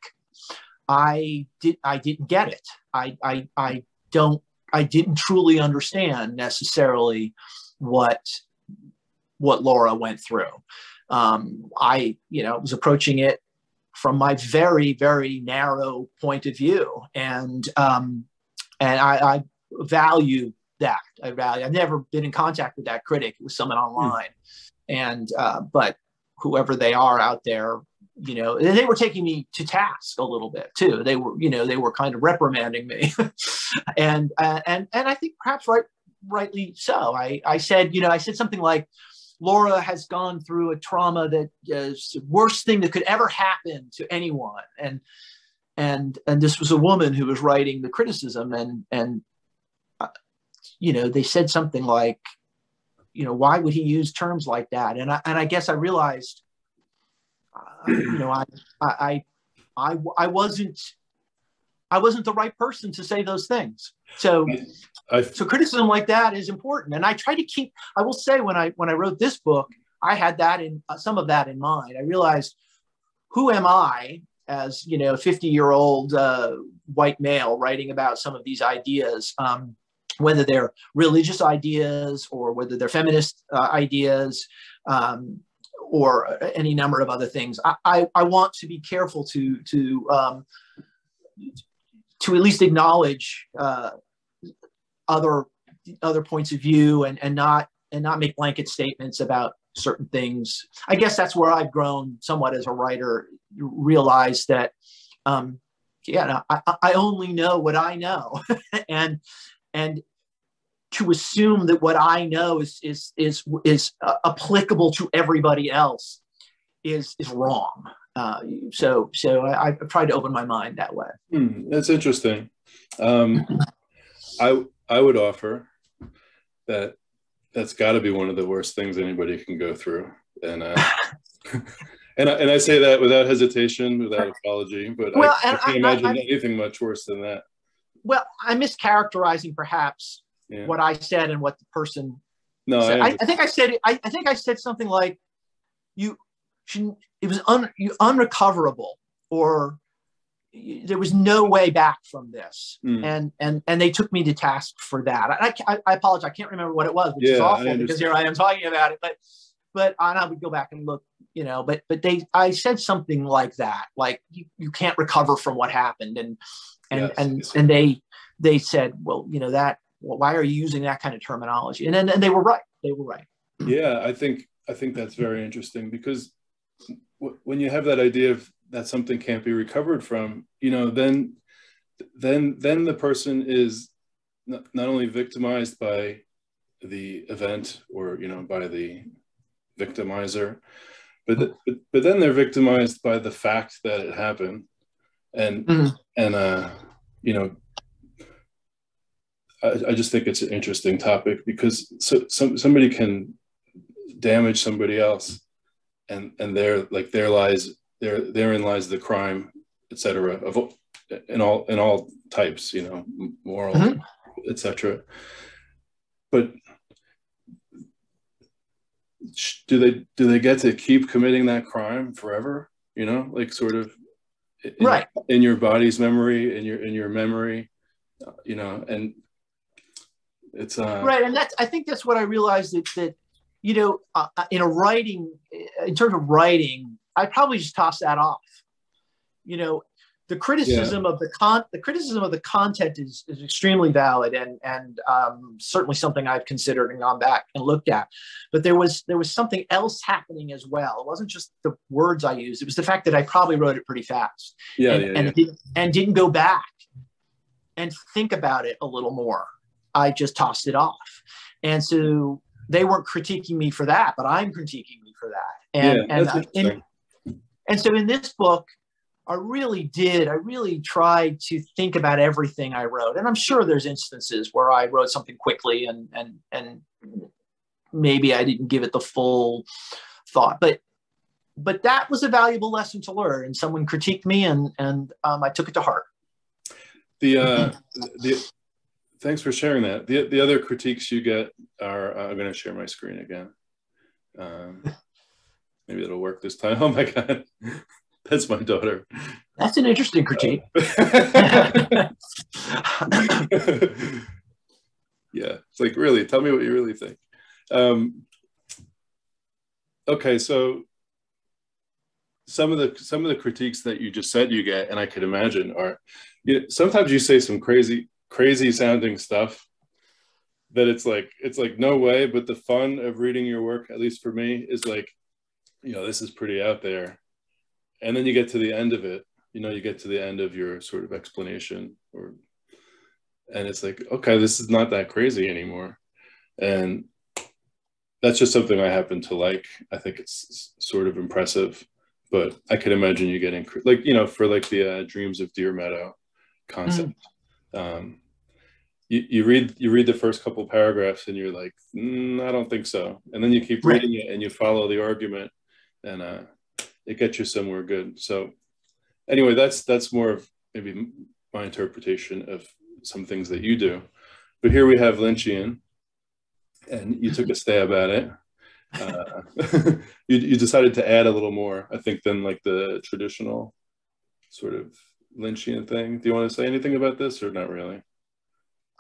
I did I didn't get it. I, I I don't I didn't truly understand necessarily what what Laura went through. Um, I, you know, was approaching it from my very, very narrow point of view, and um, and I, I value that. I value. I've never been in contact with that critic. It was someone hmm. online, mm. and uh, but whoever they are out there, you know, they were taking me to task a little bit too. They were, you know, they were kind of reprimanding me, and uh, and and I think perhaps right rightly so. I I said, you know, I said something like. Laura has gone through a trauma that is the worst thing that could ever happen to anyone, and and and this was a woman who was writing the criticism and and uh, you know they said something like you know why would he use terms like that? And i and i guess i realized uh, you know I, I i i wasn't i wasn't the right person to say those things. So I, so criticism like that is important. And i try to keep i will say when i when i wrote this book i had that in uh, some of that in mind. I realized who am i as you know, 50 year old uh, white male writing about some of these ideas, um, whether they're religious ideas or whether they're feminist uh, ideas, um, or any number of other things. I, I, I want to be careful to to um, to at least acknowledge uh, other other points of view and and not and not make blanket statements about certain things. I guess that's where I've grown somewhat as a writer. Realize that, um, yeah, I, I only know what I know, and and to assume that what I know is is is is uh, applicable to everybody else is is wrong. Uh, so so I, I've tried to open my mind that way. Hmm, that's interesting. Um, I I would offer that that's got to be one of the worst things anybody can go through, and uh, and I, and I say that without hesitation, without apology. But well, I, I, can't imagine I, anything much worse than that. Well, I'm mischaracterizing perhaps yeah. what I said and what the person. No, said. I, I, think I said I, I think I said something like, "You, it was un, unrecoverable," or there was no way back from this. Mm. and and and they took me to task for that. I, I, I apologize. I can't remember what it was which yeah, is awful because here i am talking about it but but and i would go back and look you know but but they i said something like that like you, you can't recover from what happened. And and yes, and yes. and they they said well you know that well, why are you using that kind of terminology? And then and they were right. They were right. Yeah i think i think that's very interesting because when you have that idea of that something can't be recovered from you know then then then the person is not, not only victimized by the event or you know by the victimizer but, the, but but then they're victimized by the fact that it happened and mm-hmm. and uh you know I, I just think it's an interesting topic because so, some, somebody can damage somebody else and and there like there lies there therein lies the crime, etc. Of in all in all types, you know, moral, mm-hmm. etc. But do they do they get to keep committing that crime forever? You know, like sort of in, right in your body's memory, in your in your memory, you know, and it's uh, right. And that's I think that's what I realized that that you know uh, in a writing in terms of writing I'd probably just toss that off. You know, the criticism yeah. of the con the criticism of the content is, is extremely valid and and um, certainly something I've considered and gone back and looked at. But there was there was something else happening as well. It wasn't just the words I used; it was the fact that I probably wrote it pretty fast. Yeah, and, yeah, and yeah. Didn't, and didn't go back and think about it a little more. I just tossed it off, and so they weren't critiquing me for that, but I'm critiquing me for that. And yeah, and, uh, and and so in this book, I really did, I really tried to think about everything I wrote. And I'm sure there's instances where I wrote something quickly and and and maybe I didn't give it the full thought. But but that was a valuable lesson to learn. And someone critiqued me and and um, I took it to heart. The uh the thanks for sharing that. The the other critiques you get are uh, I'm gonna share my screen again. Um, Maybe it'll work this time. Oh my God. That's my daughter. That's an interesting critique. yeah. It's like, really, tell me what you really think. Um, okay, so some of the some of the critiques that you just said you get, and I could imagine, are you know, sometimes you say some crazy, crazy sounding stuff that it's like it's like no way, but the fun of reading your work, at least for me, is like you know, this is pretty out there. And then you get to the end of it, you know, you get to the end of your sort of explanation or, and it's like, okay, this is not that crazy anymore. And that's just something I happen to like. I think it's sort of impressive, but I could imagine you getting like, you know, for like the uh, dreams of Deer Meadow concept. Mm. Um, you, you read you read the first couple paragraphs and you're like mm, i don't think so and then you keep reading it and you follow the argument and uh, it gets you somewhere good. So anyway, that's that's more of maybe my interpretation of some things that you do. But here we have Lynchian, and you took a stab at it. Uh, you, you decided to add a little more, I think, than like the traditional sort of Lynchian thing. Do you want to say anything about this or not really?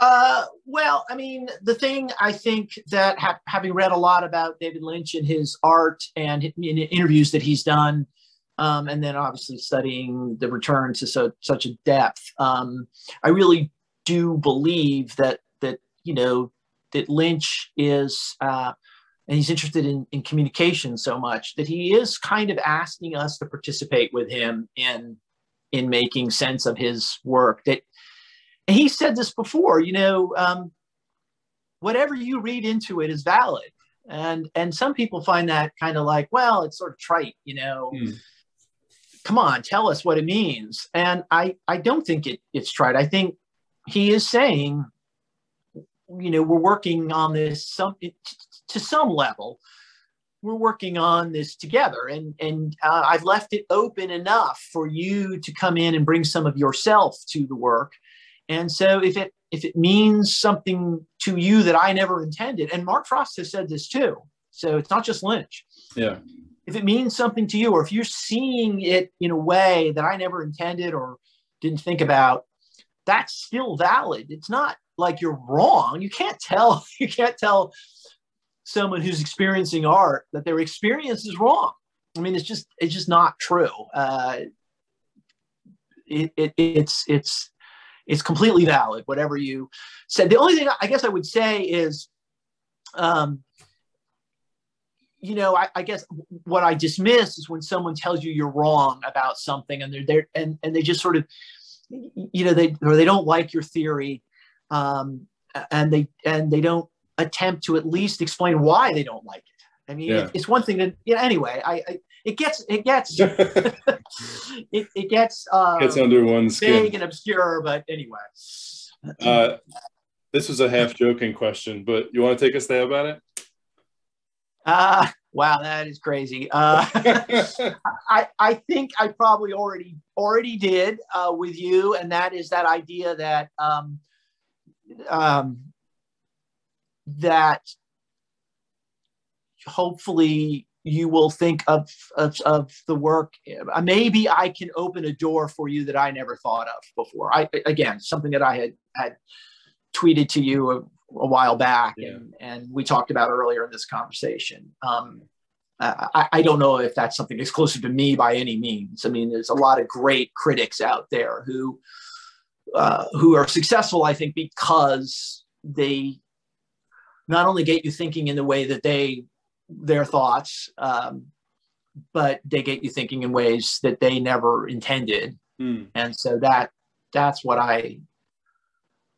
Uh, well, I mean, the thing I think that ha- having read a lot about David Lynch and his art and in interviews that he's done, um, and then obviously studying the return to so, such a depth, um, I really do believe that that you know that Lynch is, uh, and he's interested in, in communication so much that he is kind of asking us to participate with him in in making sense of his work. That and he said this before, you know, um, whatever you read into it is valid. And and some people find that kind of like, well, it's sort of trite, you know. Hmm. Come on, tell us what it means. And I I don't think it it's trite. I think he is saying, you know, we're working on this some to some level. We're working on this together, and and uh, I've left it open enough for you to come in and bring some of yourself to the work and so if it if it means something to you that I never intended, and Mark Frost has said this too, so it's not just Lynch. Yeah. If it means something to you, or if you're seeing it in a way that I never intended or didn't think about, that's still valid. It's not like you're wrong. You can't tell. You can't tell someone who's experiencing art that their experience is wrong. I mean, it's just it's just not true. Uh, it, it, it's it's it's completely valid, whatever you said. The only thing I guess I would say is, um, you know, I, I, guess what I dismiss is when someone tells you you're wrong about something and they're there and, and they just sort of, you know, they or they don't like your theory, um, and they and they don't attempt to at least explain why they don't like it. I mean, yeah. it's one thing that, yeah. Anyway, I, I it gets it gets it, it gets uh, gets under one's skin. vague and obscure. But anyway, uh, this was a half joking question, but you want to take a stab at it? Uh, wow, that is crazy. Uh, I I think I probably already already did uh, with you, and that is that idea that um, um, that hopefully you will think of, of, of the work. Uh, maybe I can open a door for you that I never thought of before. I again something that I had had tweeted to you a, a while back, yeah. and and we talked about earlier in this conversation. Um, I, I, don't know if that's something exclusive to me by any means. I mean, there's a lot of great critics out there who uh, who are successful, I think, because they not only get you thinking in the way that they their thoughts, um, but they get you thinking in ways that they never intended. Mm. And so that that's what I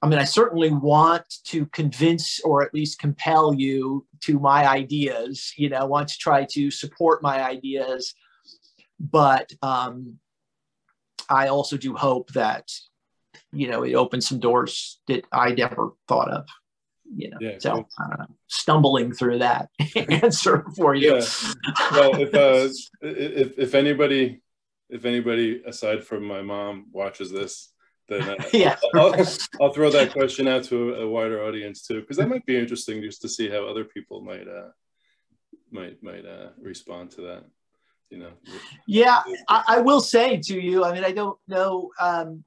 I mean, I certainly want to convince or at least compel you to my ideas, you know, want to try to support my ideas. But um, I also do hope that, you know, it opens some doors that I never thought of you know yeah, so I don't know, stumbling through that answer for you. Yeah. well if uh if, if anybody if anybody aside from my mom watches this then uh, yeah. I'll, I'll, throw that question out to a, a wider audience too because that might be interesting just to see how other people might uh might might uh respond to that you know. Yeah I, I will say to you i mean i don't know um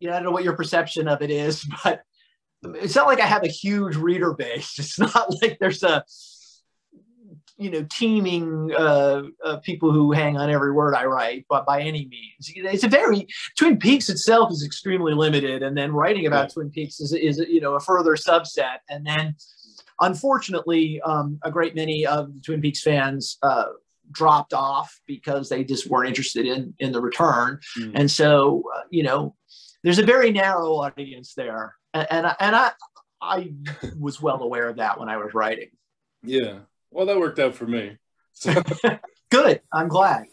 you know i don't know what your perception of it is but it's not like I have a huge reader base. It's not like there's a you know teeming uh, uh, people who hang on every word I write, but by any means, it's a very Twin Peaks itself is extremely limited, and then writing about Twin Peaks is is you know a further subset, and then unfortunately, um, a great many of the Twin Peaks fans. Uh, dropped off because they just weren't interested in in the return mm. and so uh, you know there's a very narrow audience there and and I, and I I was well aware of that when I was writing. Yeah, well, that worked out for me. So. Good. I'm glad.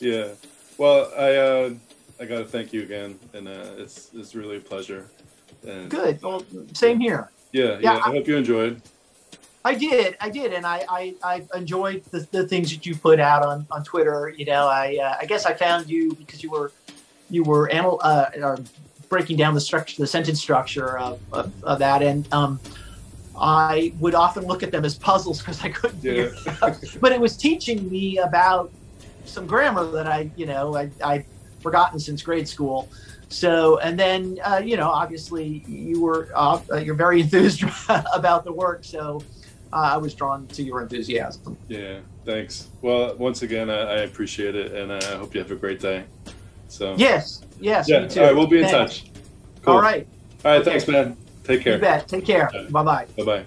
Yeah. Well, I uh, I got to thank you again, and uh, it's it's really a pleasure. And, Good. Well, same here. Yeah. Yeah. yeah I, I hope you enjoyed. I did, I did, and I, I, I enjoyed the, the things that you put out on, on Twitter. You know, I, uh, I guess I found you because you were, you were anal- uh, breaking down the structure, the sentence structure of, of, of that. And um, I would often look at them as puzzles because I couldn't yeah. figure it out. But it was teaching me about some grammar that I, you know, I, I'd forgotten since grade school. So, and then uh, you know, obviously, you were uh, you're very enthused about the work. So, uh, I was drawn to your enthusiasm. Yeah, thanks. Well, once again, I, I appreciate it, and I hope you have a great day. So yes, yes, yeah. All right, we'll be in thanks. touch. Cool. All right. All right. Okay. Thanks, man. Take care. You bet. Take care. Bye bye. Bye bye.